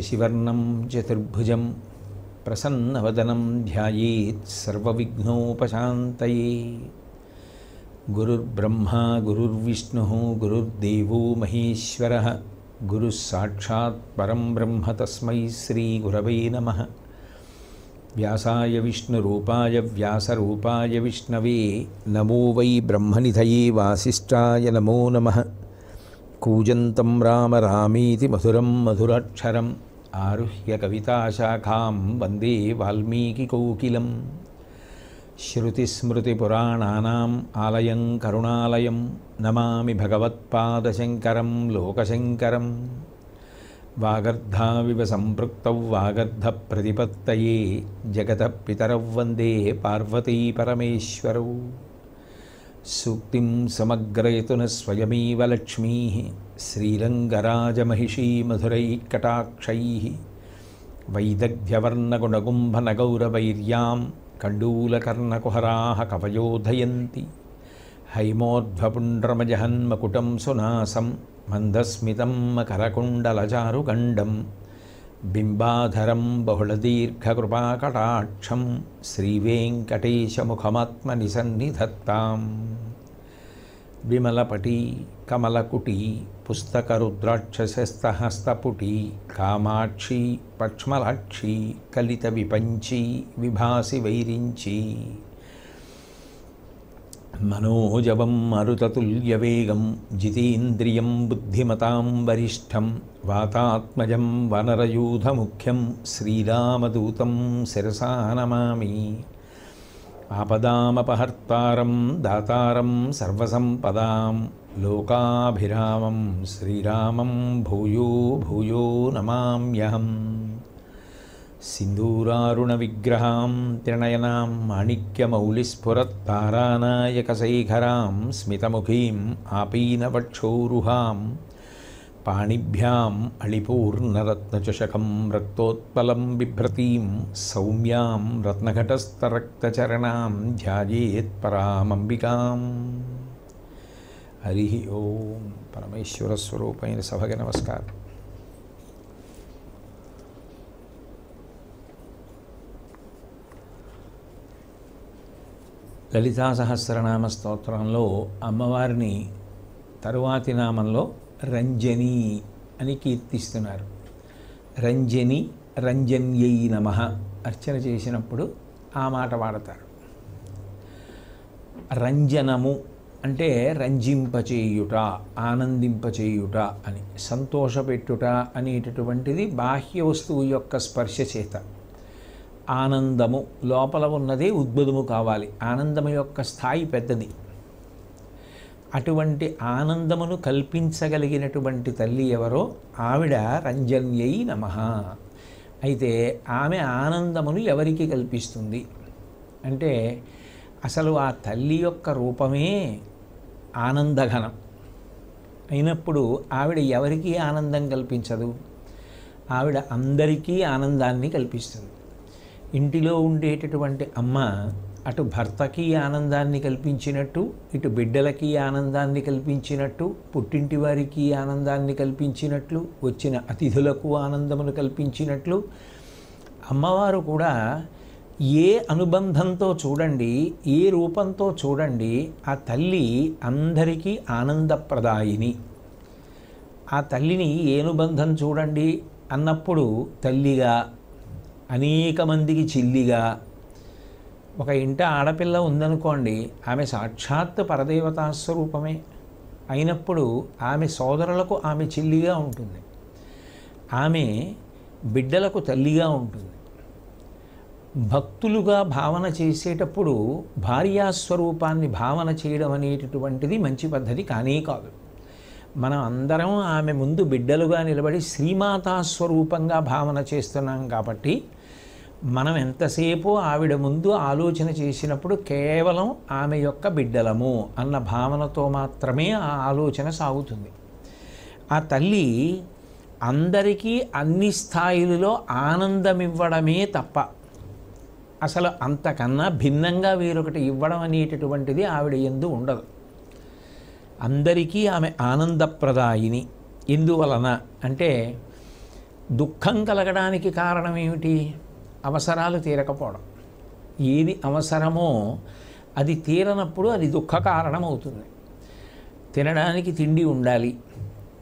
शशिवर्णं चतुर्भुजं प्रसन्नवदनं ध्यायेत् सर्वविघ्नोपशान्तये। गुरुर्ब्रह्मा गुरुर्विष्णुः गुरुर्देवो महेश्वरः गुरुस्साक्षात्परं ब्रह्म तस्मै श्रीगुरवे नमः। व्यासाय विष्णुरूपाय व्यासरूपाय विष्णवे नमो वै ब्रह्मनिधये वासिष्ठाय नमो नमः। कूजन्तं राम रामीति मधुरं मधुराक्षरम्। आरुह्य कविताशाखां वन्दे वाल्मीकिकौकिलं श्रुतिस्मृतिपुराणानाम् आलयं करुणालयं नमामि भगवत्पादशङ्करं लोकशङ्करं वागर्धाविव सम्पृक्तौ वागर्धप्रतिपत्तये जगतः पितरौ वन्दे पार्वतीपरमेश्वरौ सूक्तिं समग्रयतु न स्वयमेव लक्ष्मीः। श्रीरङ्गराजमहिषीमधुरैकटाक्षैः वैदग्ध्यवर्णगुणगुम्भनगौरवैर्यां कण्डूलकर्णकुहराः कवयोधयन्ति। हैमोध्वपुण्ड्रमजहन्मकुटं सुनासं मन्दस्मितं मकरकुण्डलचारुगण्डं बिम्बाधरं बहुलदीर्घकृपाकटाक्षं श्रीवेङ्कटेशमुखमात्मनिसन्निधत्ताम्। విమలపటి కమలకుటి పుస్తకరుద్రాక్షసస్తహస్తపుటి కామాక్షి పక్ష్మలాక్షి కలిత విపంచి విభాసి వైరించి మనోజవం మరుతతుల్యవేగం జితేంద్రియం బుద్ధిమతాం వరిష్టం వాతాత్మజం వనరయూధముఖ్యం శ్రీరామదూతం శిరసా నమామి आपदामपहर्तारं दातारं सर्वसम्पदां लोकाभिरामं श्रीरामं भूयो भूयो नमाम्यहम् सिन्दूरारुणविग्रहां त्रिणयनाम् माणिक्यमौलिस्फुरत्तारानायकशैखरां स्मितमुखीम् आपीनवक्षौरुहाम्। పాణిభ్యాం అళిపూర్ణరత్నచషకం రక్తోత్పలం బిభ్రతీం సౌమ్యాం రత్నఘటస్థరక్తచరణాం ధ్యాయేత్పరామంబికాం హరి ఓం పరమేశ్వర స్వరూపైన సభగ నమస్కారం. లలితా సహస్రనామ స్తోత్రంలో అమ్మవారిని తరువాతి నామంలో రంజని అని కీర్తిస్తున్నారు. రంజని రంజన్యై నమ అర్చన చేసినప్పుడు ఆ మాట వాడతారు. రంజనము అంటే రంజింపచేయుట ఆనందింపచేయుట అని సంతోషపెట్టుట అనేటటువంటిది బాహ్య వస్తువు యొక్క స్పర్శ చేత. ఆనందము లోపల ఉన్నదే ఉద్భుతము కావాలి. ఆనందము యొక్క స్థాయి పెద్దది. అటువంటి ఆనందమును కల్పించగలిగినటువంటి తల్లి ఎవరో ఆవిడ రంజన్యై నమ. అయితే ఆమె ఆనందమును ఎవరికి కల్పిస్తుంది? అంటే అసలు ఆ తల్లి యొక్క రూపమే ఆనందఘనం. అయినప్పుడు ఆవిడ ఎవరికి ఆనందం కల్పించదు? ఆవిడ అందరికీ ఆనందాన్ని కల్పిస్తుంది. ఇంటిలో ఉండేటటువంటి అమ్మ అటు భర్తకి ఆనందాన్ని కల్పించినట్టు ఇటు బిడ్డలకి ఆనందాన్ని కల్పించినట్టు పుట్టింటి వారికి ఆనందాన్ని కల్పించినట్లు వచ్చిన అతిథులకు ఆనందమును కల్పించినట్లు అమ్మవారు కూడా ఏ అనుబంధంతో చూడండి ఏ రూపంతో చూడండి ఆ తల్లి అందరికీ ఆనందప్రదాయిని. ఆ తల్లిని ఏ అనుబంధం చూడండి అన్నప్పుడు తల్లిగా అనేక మందికి చిల్లిగా ఒక ఇంట ఆడపిల్ల ఉందనుకోండి ఆమె సాక్షాత్ పరదేవతా స్వరూపమే. అయినప్పుడు ఆమె సోదరులకు ఆమె చెల్లిగా ఉంటుంది. ఆమె బిడ్డలకు తల్లిగా ఉంటుంది. భక్తులుగా భావన చేసేటప్పుడు భార్యాస్వరూపాన్ని భావన చేయడం అనేటటువంటిది మంచి పద్ధతి కానీ కాదు. మనం అందరం ఆమె ముందు బిడ్డలుగా నిలబడి శ్రీమాతా స్వరూపంగా భావన చేస్తున్నాం కాబట్టి మనం ఎంతసేపు ఆవిడ ముందు ఆలోచన చేసినప్పుడు కేవలం ఆమె యొక్క బిడ్డలము అన్న భావనతో మాత్రమే ఆ ఆలోచన సాగుతుంది. ఆ తల్లి అందరికీ అన్ని స్థాయిలలో ఆనందమివ్వడమే తప్ప అసలు అంతకన్నా భిన్నంగా వేరొకటి ఇవ్వడం అనేటటువంటిది ఆవిడ ఎందు ఉండదు. అందరికీ ఆమె ఆనందప్రదాయిని. ఎందువలన? అంటే దుఃఖం కలగడానికి కారణం ఏమిటి? అవసరాలు తీరకపోవడం. ఏది అవసరమో అది తీరనప్పుడు అది దుఃఖ కారణం అవుతుంది తినడానికి తిండి ఉండాలి.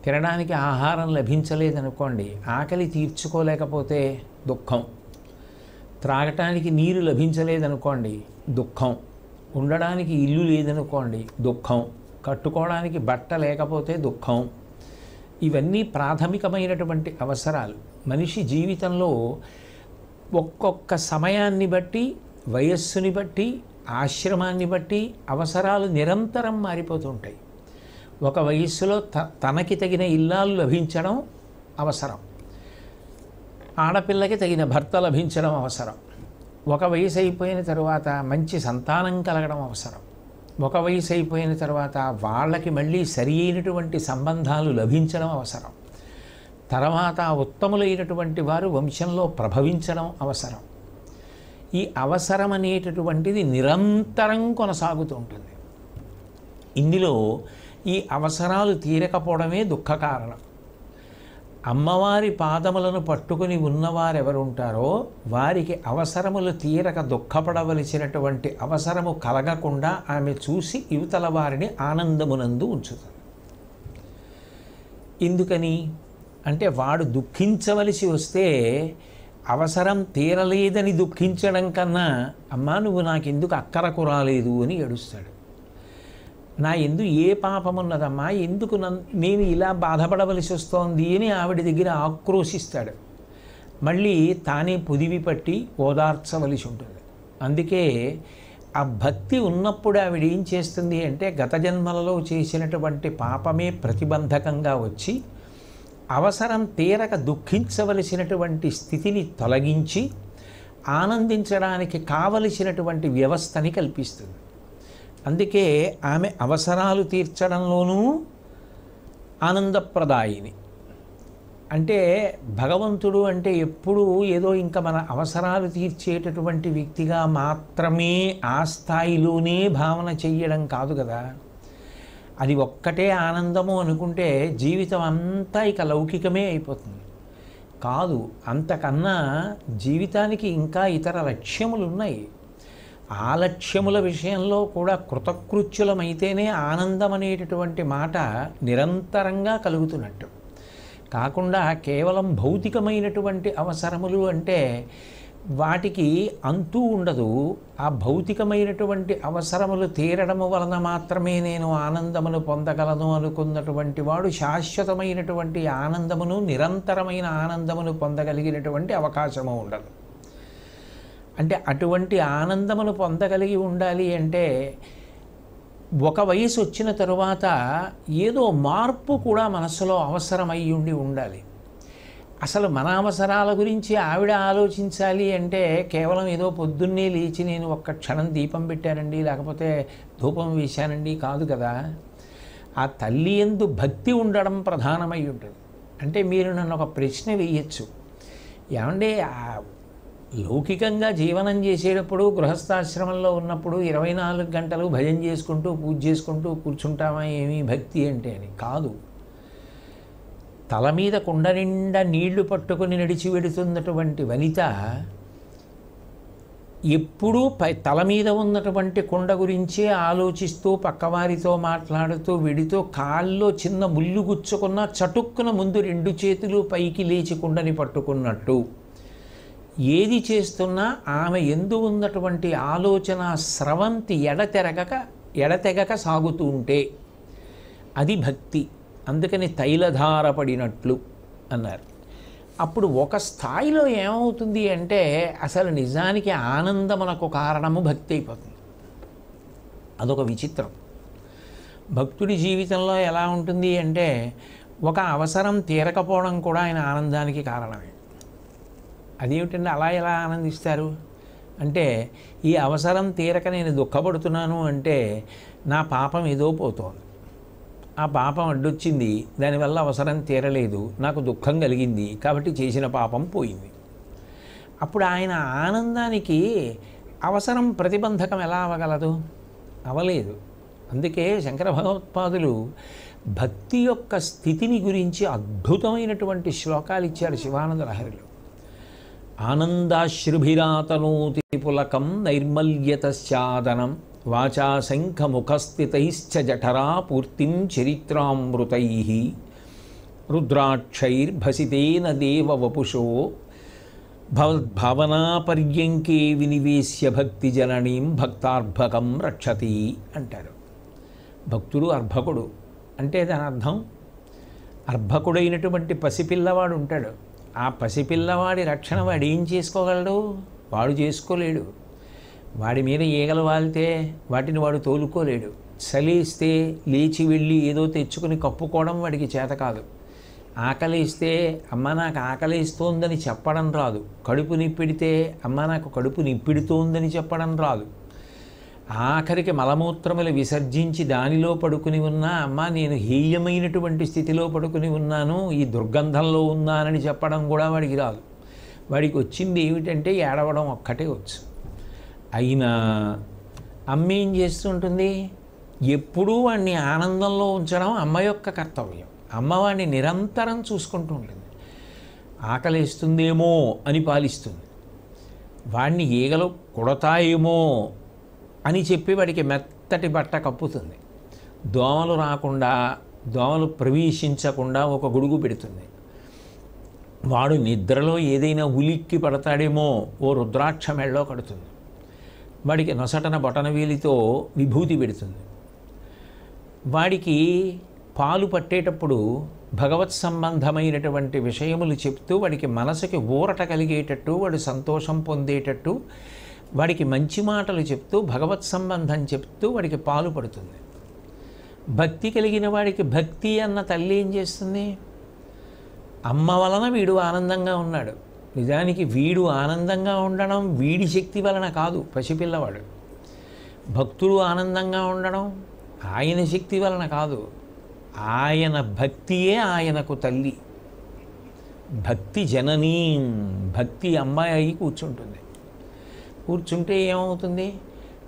తినడానికి ఆహారం లభించలేదనుకోండి ఆకలి తీర్చుకోలేకపోతే దుఃఖం. త్రాగటానికి నీరు లభించలేదనుకోండి దుఃఖం. ఉండడానికి ఇల్లు లేదనుకోండి దుఃఖం. కట్టుకోవడానికి బట్ట లేకపోతే దుఃఖం. ఇవన్నీ ప్రాథమికమైనటువంటి అవసరాలు. మనిషి జీవితంలో ఒక్కొక్క సమయాన్ని బట్టి వయస్సుని బట్టి ఆశ్రమాన్ని బట్టి అవసరాలు నిరంతరం మారిపోతుంటాయి. ఒక వయస్సులో త తనకి తగిన ఇల్లాలు లభించడం అవసరం. ఆడపిల్లకి తగిన భర్త లభించడం అవసరం. ఒక వయసు అయిపోయిన తరువాత మంచి సంతానం కలగడం అవసరం. ఒక వయసు అయిపోయిన తర్వాత వాళ్ళకి మళ్ళీ సరి అయినటువంటి సంబంధాలు లభించడం అవసరం. తర్వాత ఉత్తములైనటువంటి వారు వంశంలో ప్రభవించడం అవసరం. ఈ అవసరం అనేటటువంటిది నిరంతరం కొనసాగుతూ ఉంటుంది. ఇందులో ఈ అవసరాలు తీరకపోవడమే దుఃఖ కారణం. అమ్మవారి పాదములను పట్టుకుని ఉన్నవారెవరుంటారో వారికి అవసరములు తీరక దుఃఖపడవలసినటువంటి అవసరము కలగకుండా ఆమె చూసి యువతల వారిని ఆనందమునందు ఉంచుతుంది. ఎందుకని? అంటే వాడు దుఃఖించవలసి వస్తే అవసరం తీరలేదని దుఃఖించడం కన్నా అమ్మా నువ్వు నాకెందుకు అక్కరకు రాలేదు అని ఏడుస్తాడు. నా ఎందు ఏ పాపం ఉన్నదమ్మా ఎందుకు నన్ నేను ఇలా బాధపడవలసి వస్తోంది? అని ఆవిడ దగ్గర ఆక్రోశిస్తాడు. మళ్ళీ తానే పొదివి పట్టి ఓదార్చవలసి ఉంటుంది. అందుకే ఆ భక్తి ఉన్నప్పుడు ఆవిడ ఏం చేస్తుంది అంటే గత జన్మలలో చేసినటువంటి పాపమే ప్రతిబంధకంగా వచ్చి అవసరం తీరక దుఃఖించవలసినటువంటి స్థితిని తొలగించి ఆనందించడానికి కావలసినటువంటి వ్యవస్థని కల్పిస్తుంది. అందుకే ఆమె అవసరాలు తీర్చడంలోనూ ఆనందప్రదాయిని. అంటే భగవంతుడు అంటే ఎప్పుడూ ఏదో ఇంకా మన అవసరాలు తీర్చేటటువంటి వ్యక్తిగా మాత్రమే ఆ స్థాయిలోనే భావన చెయ్యడం కాదు కదా. అది ఒక్కటే ఆనందము అనుకుంటే జీవితం అంతా ఇక లౌకికమే అయిపోతుంది. కాదు అంతకన్నా జీవితానికి ఇంకా ఇతర లక్ష్యములు ఉన్నాయి. ఆ లక్ష్యముల విషయంలో కూడా కృతకృత్యులమైతేనే ఆనందం అనేటటువంటి మాట నిరంతరంగా కలుగుతున్నట్టు. కాకుండా కేవలం భౌతికమైనటువంటి అవసరములు అంటే వాటికి అంతూ ఉండదు. ఆ భౌతికమైనటువంటి అవసరములు తీరడము వలన మాత్రమే నేను ఆనందమును పొందగలను అనుకున్నటువంటి వాడు శాశ్వతమైనటువంటి ఆనందమును నిరంతరమైన ఆనందమును పొందగలిగినటువంటి అవకాశము ఉండదు. అంటే అటువంటి ఆనందమును పొందగలిగి ఉండాలి అంటే ఒక వయసు వచ్చిన తరువాత ఏదో మార్పు కూడా మనసులో అవసరమై ఉండి ఉండాలి. అసలు మన అవసరాల గురించి ఆవిడ ఆలోచించాలి అంటే కేవలం ఏదో పొద్దున్నే లేచి నేను ఒక్క క్షణం దీపం పెట్టానండి లేకపోతే ధూపం వేశానండి కాదు కదా. ఆ తల్లి ఎందు భక్తి ఉండడం ప్రధానమై ఉంటుంది. అంటే మీరు నన్ను ఒక ప్రశ్న వేయచ్చు. ఏమంటే లౌకికంగా జీవనం చేసేటప్పుడు గృహస్థాశ్రమంలో ఉన్నప్పుడు ఇరవై నాలుగు గంటలు భజన చేసుకుంటూ పూజ చేసుకుంటూ కూర్చుంటామా? ఏమీ భక్తి అంటే అని కాదు. తల మీద కుండ నిండా నీళ్ళు పట్టుకుని నడిచి వెడుతున్నటువంటి వనిత ఎప్పుడూ పై తల మీద ఉన్నటువంటి కుండ గురించే ఆలోచిస్తూ పక్కవారితో మాట్లాడుతూ విడితో కాల్లో చిన్న ముళ్ళు గుచ్చుకున్న చటుక్కున ముందు రెండు చేతులు పైకి లేచి కుండని పట్టుకున్నట్టు. ఏది చేస్తున్నా ఆమె ఎందు ఉన్నటువంటి ఆలోచన స్రవంతి ఎడతెరగక ఎడతెగక సాగుతూ ఉంటే అది భక్తి. అందుకని తైలధార పడినట్లు అన్నారు. అప్పుడు ఒక స్థాయిలో ఏమవుతుంది అంటే అసలు నిజానికి ఆనందమునకు కారణము భక్తి అయిపోతుంది. అదొక విచిత్రం. భక్తుడి జీవితంలో ఎలా ఉంటుంది అంటే ఒక అవసరం తీరకపోవడం కూడా ఆయన ఆనందానికి కారణమే. అదేమిటండి అలా ఎలా ఆనందిస్తారు? అంటే ఈ అవసరం తీరక నేను దుఃఖపడుతున్నాను అంటే నా పాపం ఏదో పోతోంది. ఆ పాపం అడ్డొచ్చింది. దానివల్ల అవసరం తీరలేదు. నాకు దుఃఖం కలిగింది. కాబట్టి చేసిన పాపం పోయింది. అప్పుడు ఆయన ఆనందానికి అవసరం ప్రతిబంధకం ఎలా అవ్వగలదు? అవలేదు అందుకే శంకర భగవత్పాదులు భక్తి యొక్క స్థితిని గురించి అద్భుతమైనటువంటి శ్లోకాలు ఇచ్చారు శివానంద లహరిలో ఆనందాశ్రుభిరాతనోతి పులకం నైర్మల్యతశాదనం వాచాశంఖముఖస్థితైశ్చ జఠరా పూర్తిం చరిత్రామృతై. రుద్రాక్షైర్భసితేన దేవ వపుషో భవద్భావనాపర్యంకే వినివేశ్య భక్తి జననీం భక్తార్భకం రక్షతి అంటారు. భక్తుడు అర్భకుడు అంటే దాని అర్థం? అర్భకుడైనటువంటి పసిపిల్లవాడు ఉంటాడు. ఆ పసిపిల్లవాడి రక్షణ వాడు ఏం చేసుకోగలడు? వాడు చేసుకోలేడు. వాడి మీద ఈగలు వాలితే వాటిని వాడు తోలుకోలేడు. చలిస్తే లేచి వెళ్ళి ఏదో తెచ్చుకుని కప్పుకోవడం వాడికి చేత కాదు. ఆకలిస్తే అమ్మ నాకు ఆకలిస్తోందని చెప్పడం రాదు. కడుపు నిప్పిడితే అమ్మ నాకు కడుపు నిప్పిడుతోందని చెప్పడం రాదు. ఆఖరికి మలమూత్రములు విసర్జించి దానిలో పడుకుని ఉన్నా అమ్మ నేను హేయమైనటువంటి స్థితిలో పడుకుని ఉన్నాను ఈ దుర్గంధంలో ఉన్నానని చెప్పడం కూడా వాడికి రాదు. వాడికి వచ్చింది ఏమిటంటే ఏడవడం ఒక్కటే వచ్చు. అయినా అమ్మ ఏం చేస్తుంటుంది? ఎప్పుడూ వాడిని ఆనందంలో ఉంచడం అమ్మ యొక్క కర్తవ్యం. అమ్మవాడిని నిరంతరం చూసుకుంటూ ఉంటుంది. ఆకలిస్తుందేమో అని పాలిస్తుంది. వాడిని ఈగలు కొడతాయేమో అని చెప్పి వాడికి మెత్తటి బట్ట కప్పుతుంది. దోమలు రాకుండా దోమలు ప్రవేశించకుండా ఒక గొడుగు పెడుతుంది. వాడు నిద్రలో ఏదైనా ఉలిక్కి పడతాడేమో ఓ రుద్రాక్ష మెళ్ళో కడుతుంది. వాడికి నొసటన బొటనవేలితో విభూతి పెడుతుంది. వాడికి పాలు పట్టేటప్పుడు భగవత్ సంబంధమైనటువంటి విషయములు చెప్తూ వాడికి మనసుకి ఊరట కలిగేటట్టు వాడు సంతోషం పొందేటట్టు వాడికి మంచి మాటలు చెప్తూ భగవత్ సంబంధం చెప్తూ వాడికి పాలు పడుతుంది. భక్తి కలిగిన వాడికి భక్తి అన్న తల్లి ఏం చేస్తుంది? అమ్మ వలన వీడు ఆనందంగా ఉన్నాడు. నిజానికి వీడు ఆనందంగా ఉండడం వీడి శక్తి వలన కాదు పసిపిల్లవాడు. భక్తుడు ఆనందంగా ఉండడం ఆయన శక్తి వలన కాదు. ఆయన భక్తియే ఆయనకు తల్లి. భక్తి జననీ భక్తి అమ్మాయి అయి కూర్చుంటుంది. కూర్చుంటే ఏమవుతుంది?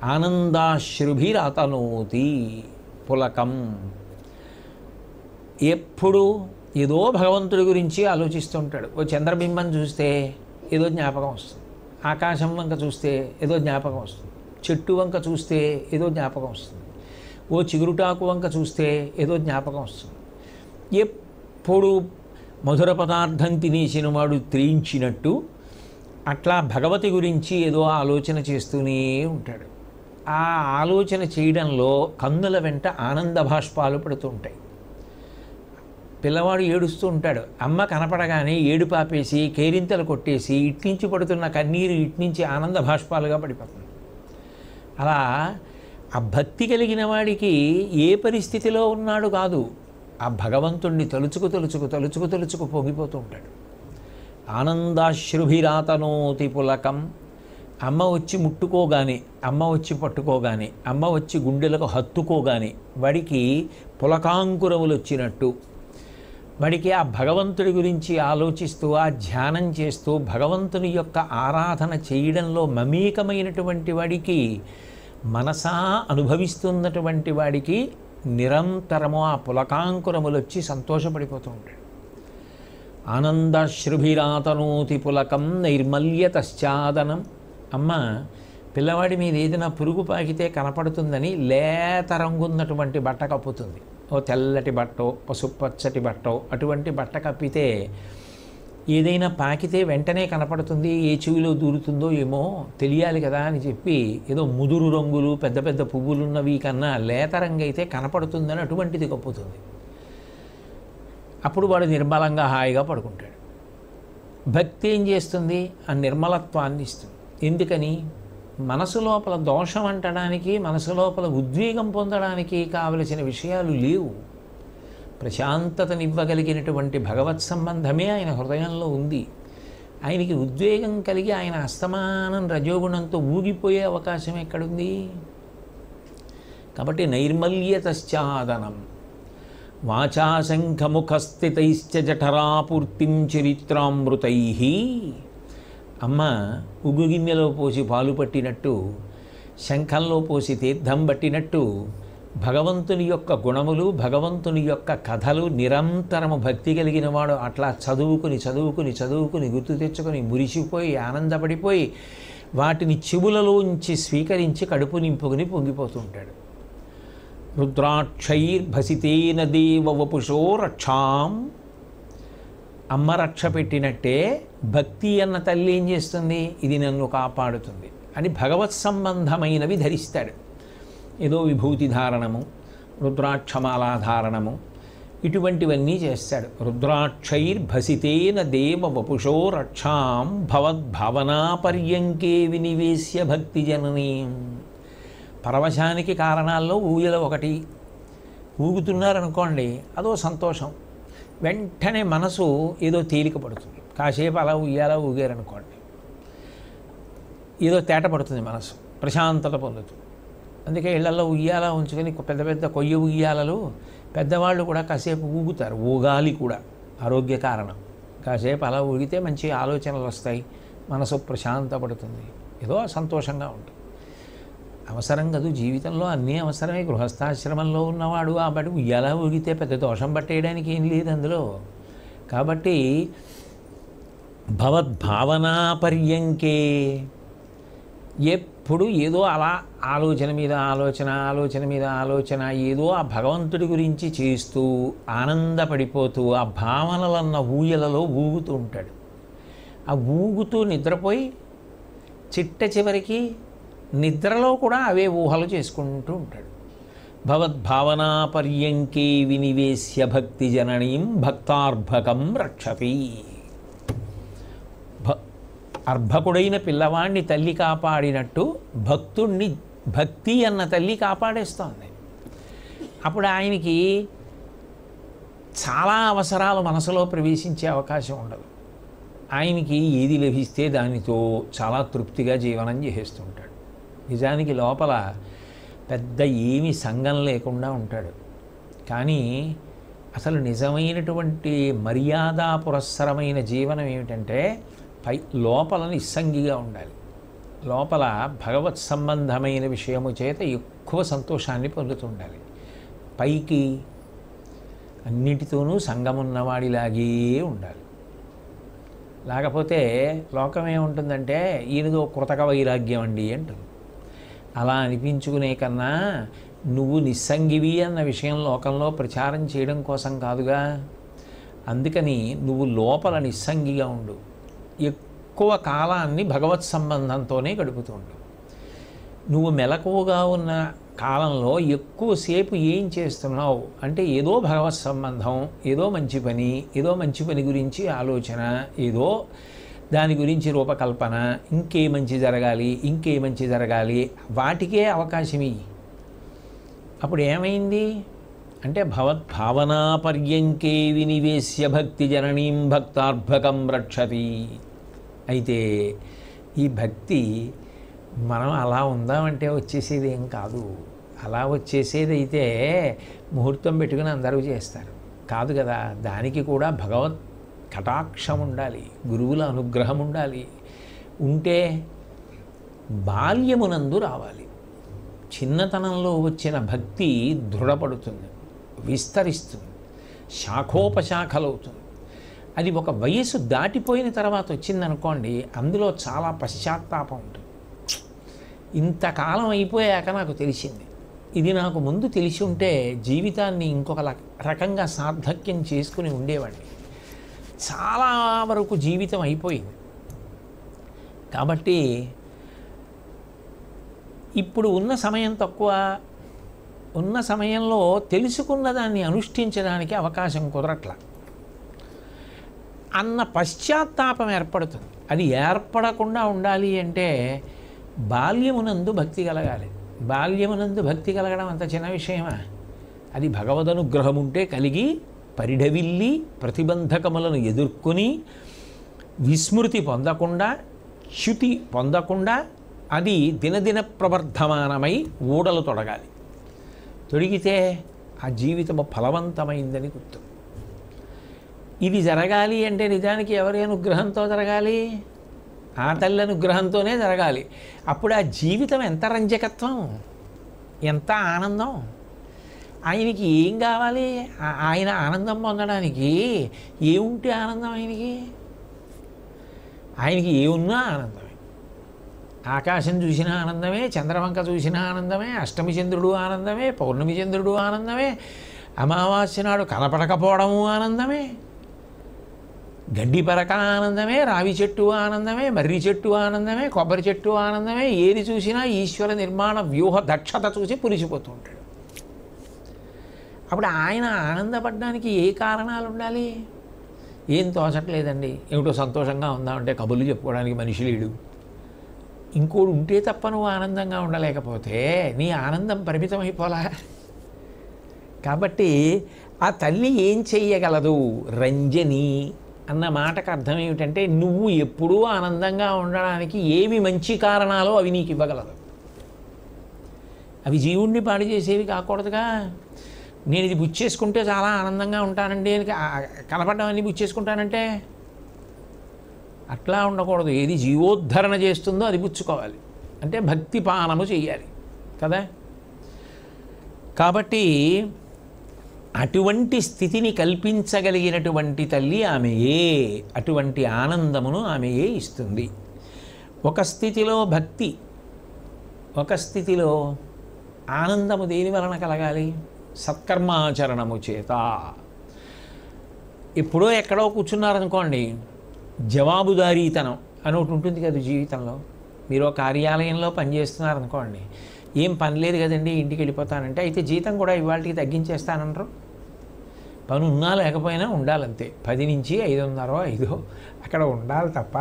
ఆనందాశ్రుభిరతనోతి పులకం. ఎప్పుడు ఏదో భగవంతుడి గురించి ఆలోచిస్తుంటాడు. ఓ చంద్రబింబం చూస్తే ఏదో జ్ఞాపకం వస్తుంది. ఆకాశం వంక చూస్తే ఏదో జ్ఞాపకం వస్తుంది. చెట్టు వంక చూస్తే ఏదో జ్ఞాపకం వస్తుంది. ఓ చిగురుటాకు వంక చూస్తే ఏదో జ్ఞాపకం వస్తుంది. ఎప్పుడు మధుర పదార్థం తినేసిన వాడు త్రీంచినట్టు అట్లా భగవతి గురించి ఏదో ఆలోచన చేస్తూనే ఉంటాడు. ఆ ఆలోచన చేయడంలో కన్నుల వెంట ఆనంద భాష్పాలు పడుతూ ఉంటాయి. పిల్లవాడు ఏడుస్తూ ఉంటాడు. అమ్మ కనపడగానే ఏడు పాపేసి కేరింతలు కొట్టేసి ఇట్నుంచి పడుతున్న కన్నీరు ఇట్నుంచి ఆనంద భాష్పాలుగా పడిపోతుంది. అలా ఆ భక్తి కలిగిన వాడికి ఏ పరిస్థితిలో ఉన్నాడు కాదు. ఆ భగవంతుణ్ణి తలుచుకు తలుచుకు తలుచుకు తలుచుకు పొంగిపోతూ ఉంటాడు. ఆనందాశ్రుభిరాతనోతి పులకం. అమ్మ వచ్చి ముట్టుకోగానే అమ్మ వచ్చి పట్టుకోగానే అమ్మ వచ్చి గుండెలకు హత్తుకోగానే వాడికి పులకాంకురములు వచ్చినట్టు వాడికి ఆ భగవంతుడి గురించి ఆలోచిస్తూ ఆ ధ్యానం చేస్తూ భగవంతుని యొక్క ఆరాధన చేయడంలో మమీకమైనటువంటి వాడికి మనసా అనుభవిస్తున్నటువంటి వాడికి నిరంతరము ఆ పులకాంకురములు వచ్చి సంతోషపడిపోతూ ఉంటాడు. ఆనందాశ్రుభిరాతనోతి పులకం నైర్మల్యతశ్చాదనం. అమ్మ పిల్లవాడి మీద ఏదైనా పురుగు పాకితే కనపడుతుందని లేత రంగున్నటువంటి బట్ట కప్పుతుంది. ఓ తెల్లటి బట్టో పసుపచ్చటి బట్టో అటువంటి బట్ట కప్పితే ఏదైనా పాకితే వెంటనే కనపడుతుంది ఏ చెవిలో దూరుతుందో ఏమో తెలియాలి కదా అని చెప్పి ఏదో ముదురు రంగులు పెద్ద పెద్ద పువ్వులున్నవి కన్నా లేత రంగు అయితే కనపడుతుందని అటువంటిది కప్పుతుంది. అప్పుడు వాడు నిర్మలంగా హాయిగా పడుకుంటాడు. భక్తి ఏం చేస్తుంది? ఆ నిర్మలత్వాన్ని ఇస్తుంది. ఎందుకని? మనసు లోపల దోషం అంటడానికి మనసు లోపల ఉద్వేగం పొందడానికి కావలసిన విషయాలు లేవు. ప్రశాంతతనివ్వగలిగినటువంటి భగవత్ సంబంధమే ఆయన హృదయంలో ఉంది. ఆయనకి ఉద్వేగం కలిగి ఆయన అస్తమానం రజోగుణంతో ఊగిపోయే అవకాశం ఎక్కడుంది? కాబట్టి నైర్మల్యతశ్చాదనం. వాచాశంఖముఖస్థితైశ్చ జఠరాపూర్తిం చరిత్రామృతై. అమ్మ ఉగ్గు గిన్నెలో పోసి పాలు పట్టినట్టు శంఖంలో పోసి తీర్థం పట్టినట్టు భగవంతుని యొక్క గుణములు భగవంతుని యొక్క కథలు నిరంతరము భక్తి కలిగిన వాడు అట్లా చదువుకుని చదువుకుని చదువుకుని గుర్తు తెచ్చుకొని మురిసిపోయి ఆనందపడిపోయి వాటిని చెవులలోంచి స్వీకరించి కడుపు నింపుకుని పొంగిపోతుంటాడు. రుద్రాక్షైర్భసితేన దేవ వపుషో రక్షాం అమ్మ రక్ష పెట్టినట్టే భక్తి అన్న తల్లి ఏం చేస్తుంది? ఇది నన్ను కాపాడుతుంది అని భగవత్ సంబంధమైనవి ధరిస్తాడు. ఏదో విభూతి ధారణము రుద్రాక్షమాలా ధారణము ఇటువంటివన్నీ చేస్తాడు. రుద్రాక్షైర్భసితేన దేవ వపుషో రక్షాం భవద్భవనాపర్యంకే వినివేశ్య భక్తి జననీ. పరవశానికి కారణాల్లో ఊయల ఒకటి ఊగుతున్నారనుకోండి అదో సంతోషం. వెంటనే మనసు ఏదో తేలిక పడుతుంది. కాసేపు అలా ఉయ్యాలా ఊగారనుకోండి. ఏదో తేట పడుతుంది మనసు ప్రశాంతత పొందుతుంది. అందుకే ఇళ్ళలో ఉయ్యాల ఉంచుకొని పెద్ద పెద్ద కొయ్య ఉయ్యాలలు పెద్దవాళ్ళు కూడా కాసేపు ఊగుతారు. ఊగాలి కూడా. ఆరోగ్య కారణం. కాసేపు అలా ఊగితే మంచి ఆలోచనలు వస్తాయి. మనసు ప్రశాంతపడుతుంది. ఏదో సంతోషంగా ఉంటుంది. అవసరం కదూ జీవితంలో అన్నీ అవసరమే. గృహస్థాశ్రమంలో ఉన్నవాడు ఆ బట్టి ఉయ్యాల ఊగితే పెద్ద దోషం పట్టేయడానికి ఏం లేదు అందులో. కాబట్టి భవద్భావనా పర్యంకే ఎప్పుడు ఏదో అలా ఆలోచన మీద ఆలోచన ఆలోచన మీద ఆలోచన ఏదో ఆ భగవంతుడి గురించి చేస్తూ ఆనందపడిపోతూ ఆ భావనలన్న ఊయలలో ఊగుతూ ఉంటాడు. ఆ ఊగుతూ నిద్రపోయి చిట్ట చివరికి నిద్రలో కూడా అవే ఊహలు చేసుకుంటూ ఉంటాడు. భవద్భావనా పర్యంకే వినివేశ్య భక్తి జననీం భక్తార్భకం రక్షతి. భ అర్భకుడైన పిల్లవాణ్ణి తల్లి కాపాడినట్టు భక్తుణ్ణి భక్తి అన్న తల్లి కాపాడేస్తోంది. అప్పుడు ఆయనకి చాలా అవసరాలు మనసులో ప్రవేశించే అవకాశం ఉండదు. ఆయనకి ఏది లభిస్తే దానితో చాలా తృప్తిగా జీవనం చేసేస్తుంటాడు. నిజానికి లోపల పెద్ద ఏమి సంఘం లేకుండా ఉంటాడు. కానీ అసలు నిజమైనటువంటి మర్యాద పురస్సరమైన జీవనం ఏమిటంటే పై లోపల నిస్సంగిగా ఉండాలి. లోపల భగవత్ సంబంధమైన విషయము చేత ఎక్కువ సంతోషాన్ని పొందుతుండాలి పైకి అన్నిటితోనూ సంగమున్నవాడిలాగే ఉండాలి. లేకపోతే లోకం ఏముంటుందంటే ఈయనదో కృతక వైరాగ్యం అండి అంటుంది. అలా అనిపించుకునే కన్నా నువ్వు నిస్సంగివి అన్న విషయం లోకంలో ప్రచారం చేయడం కోసం కాదుగా. అందుకని నువ్వు లోపల నిస్సంగిగా ఉండు. ఎక్కువ కాలాన్ని భగవత్ సంబంధంతోనే గడుపుతుండు నువ్వు మెలకువగా ఉన్న కాలంలో ఎక్కువసేపు ఏం చేస్తున్నావు? అంటే ఏదో భగవత్ సంబంధం ఏదో మంచి పని ఏదో మంచి పని గురించి ఆలోచన ఏదో దాని గురించి రూపకల్పన ఇంకే మంచి జరగాలి ఇంకే మంచి జరగాలి వాటికే అవకాశం అప్పుడు ఏమైంది? అంటే భవద్భావనాపర్యంకే వినివేశ్య భక్తి జననీం భక్తార్భకం రక్షతి. అయితే ఈ భక్తి మనం అలా ఉందామంటే వచ్చేసేది ఏం కాదు. అలా వచ్చేసేది అయితే ముహూర్తం పెట్టుకుని అందరూ చేస్తారు. కాదు కదా దానికి కూడా భగవత్ కటాక్షం ఉండాలి గురువుల అనుగ్రహం ఉండాలి. ఉంటే బాల్యమునందు రావాలి. చిన్నతనంలో వచ్చిన భక్తి దృఢపడుతుంది విస్తరిస్తుంది శాఖోపశాఖలవుతుంది. అది ఒక వయసు దాటిపోయిన తర్వాత వచ్చిందనుకోండి అందులో చాలా పశ్చాత్తాపం ఉంటుంది. ఇంతకాలం అయిపోయాక నాకు తెలిసింది. ఇది నాకు ముందు తెలిసి ఉంటే జీవితాన్ని ఇంకొక రకంగా సార్థక్యం చేసుకుని ఉండేవాడిని. చాలా వరకు జీవితం అయిపోయింది. కాబట్టి ఇప్పుడు ఉన్న సమయం తక్కువ ఉన్న సమయంలో తెలుసుకున్న దాన్ని అనుష్ఠించడానికి అవకాశం కుదరట్ల. అన్న పశ్చాత్తాపం ఏర్పడుతుంది. అది ఏర్పడకుండా ఉండాలి అంటే బాల్యమునందు భక్తి కలగాలి. బాల్యమునందు భక్తి కలగడం అంత చిన్న విషయమా? అది భగవదనుగ్రహం ఉంటే కలిగి పరిఢవిల్లి ప్రతిబంధకములను ఎదుర్కొని విస్మృతి పొందకుండా చ్యుతి పొందకుండా అది దినదిన ప్రవర్ధమానమై ఊడలు తొడగాలి. తొడిగితే ఆ జీవితము ఫలవంతమైందని గుర్తు. ఇది జరగాలి అంటే నిజానికి ఎవరి అనుగ్రహంతో జరగాలి? ఆ తల్లి అనుగ్రహంతోనే జరగాలి. అప్పుడు ఆ జీవితం ఎంత రంజకత్వం ఎంత ఆనందం ఆయనకి ఏం కావాలి? ఆ- ఆయన ఆనందం పొందడానికి ఏముంటే ఆనందం ఆయనకి? ఆయనకి ఏమున్నా ఆనందమే. ఆకాశం చూసిన ఆనందమే చంద్రవంక చూసిన ఆనందమే అష్టమి చంద్రుడు ఆనందమే పౌర్ణమి చంద్రుడు ఆనందమే అమావాస్య నాడు కనపడకపోవడము ఆనందమే గడ్డి పరక ఆనందమే రావి చెట్టు ఆనందమే మర్రి చెట్టు ఆనందమే కొబ్బరి చెట్టు ఆనందమే ఏది చూసినా ఈశ్వర నిర్మాణ వ్యూహ దక్షత చూసి పురిసిపోతూ ఉంటాడు. అప్పుడు ఆయన ఆనందపడడానికి ఏ కారణాలు ఉండాలి? ఏం తోచట్లేదండి. ఏమిటో సంతోషంగా ఉందామంటే కబుర్లు చెప్పుకోవడానికి మనిషి లేడు. ఇంకోడు ఉంటే తప్ప నువ్వు ఆనందంగా ఉండలేకపోతే నీ ఆనందం పరిమితం అయిపోలా కాబట్టి ఆ తల్లి ఏం చెయ్యగలదు? రంజని అన్న మాటకు అర్థం ఏమిటంటే నువ్వు ఎప్పుడూ ఆనందంగా ఉండడానికి ఏవి మంచి కారణాలో అవి నీకు ఇవ్వగలదు అవి జీవుణ్ణి పాడు చేసేవి కాకూడదుగా. నేను ఇది బుక్ చేసుకుంటే చాలా ఆనందంగా ఉంటానండి అని బుక్ చేసుకుంటానంటే అట్లా ఉండకూడదు. ఏది జీవోద్ధరణ చేస్తుందో అది పుచ్చుకోవాలి. అంటే భక్తి పానము చేయాలి కదా? కాబట్టి అటువంటి స్థితిని కల్పించగలిగినటువంటి తల్లి ఆమెయే. అటువంటి ఆనందమును ఆమెయే ఇస్తుంది. ఒక స్థితిలో భక్తి ఒక స్థితిలో ఆనందము దేని వలన కలగాలి? సత్కర్మాచరణము చేత. ఎప్పుడో ఎక్కడో కూర్చున్నారనుకోండి జవాబుదారీతనం అని ఒకటి ఉంటుంది కదా జీవితంలో. మీరు ఒక కార్యాలయంలో పనిచేస్తున్నారనుకోండి ఏం పని లేదు కదండి ఇంటికి వెళ్ళిపోతానంటే అయితే జీతం కూడా ఇవాళకి తగ్గించేస్తానంటారు. పని ఉన్నా లేకపోయినా ఉండాలంతే. పది నుంచి ఐదున్నరో ఐదో అక్కడ ఉండాలి తప్ప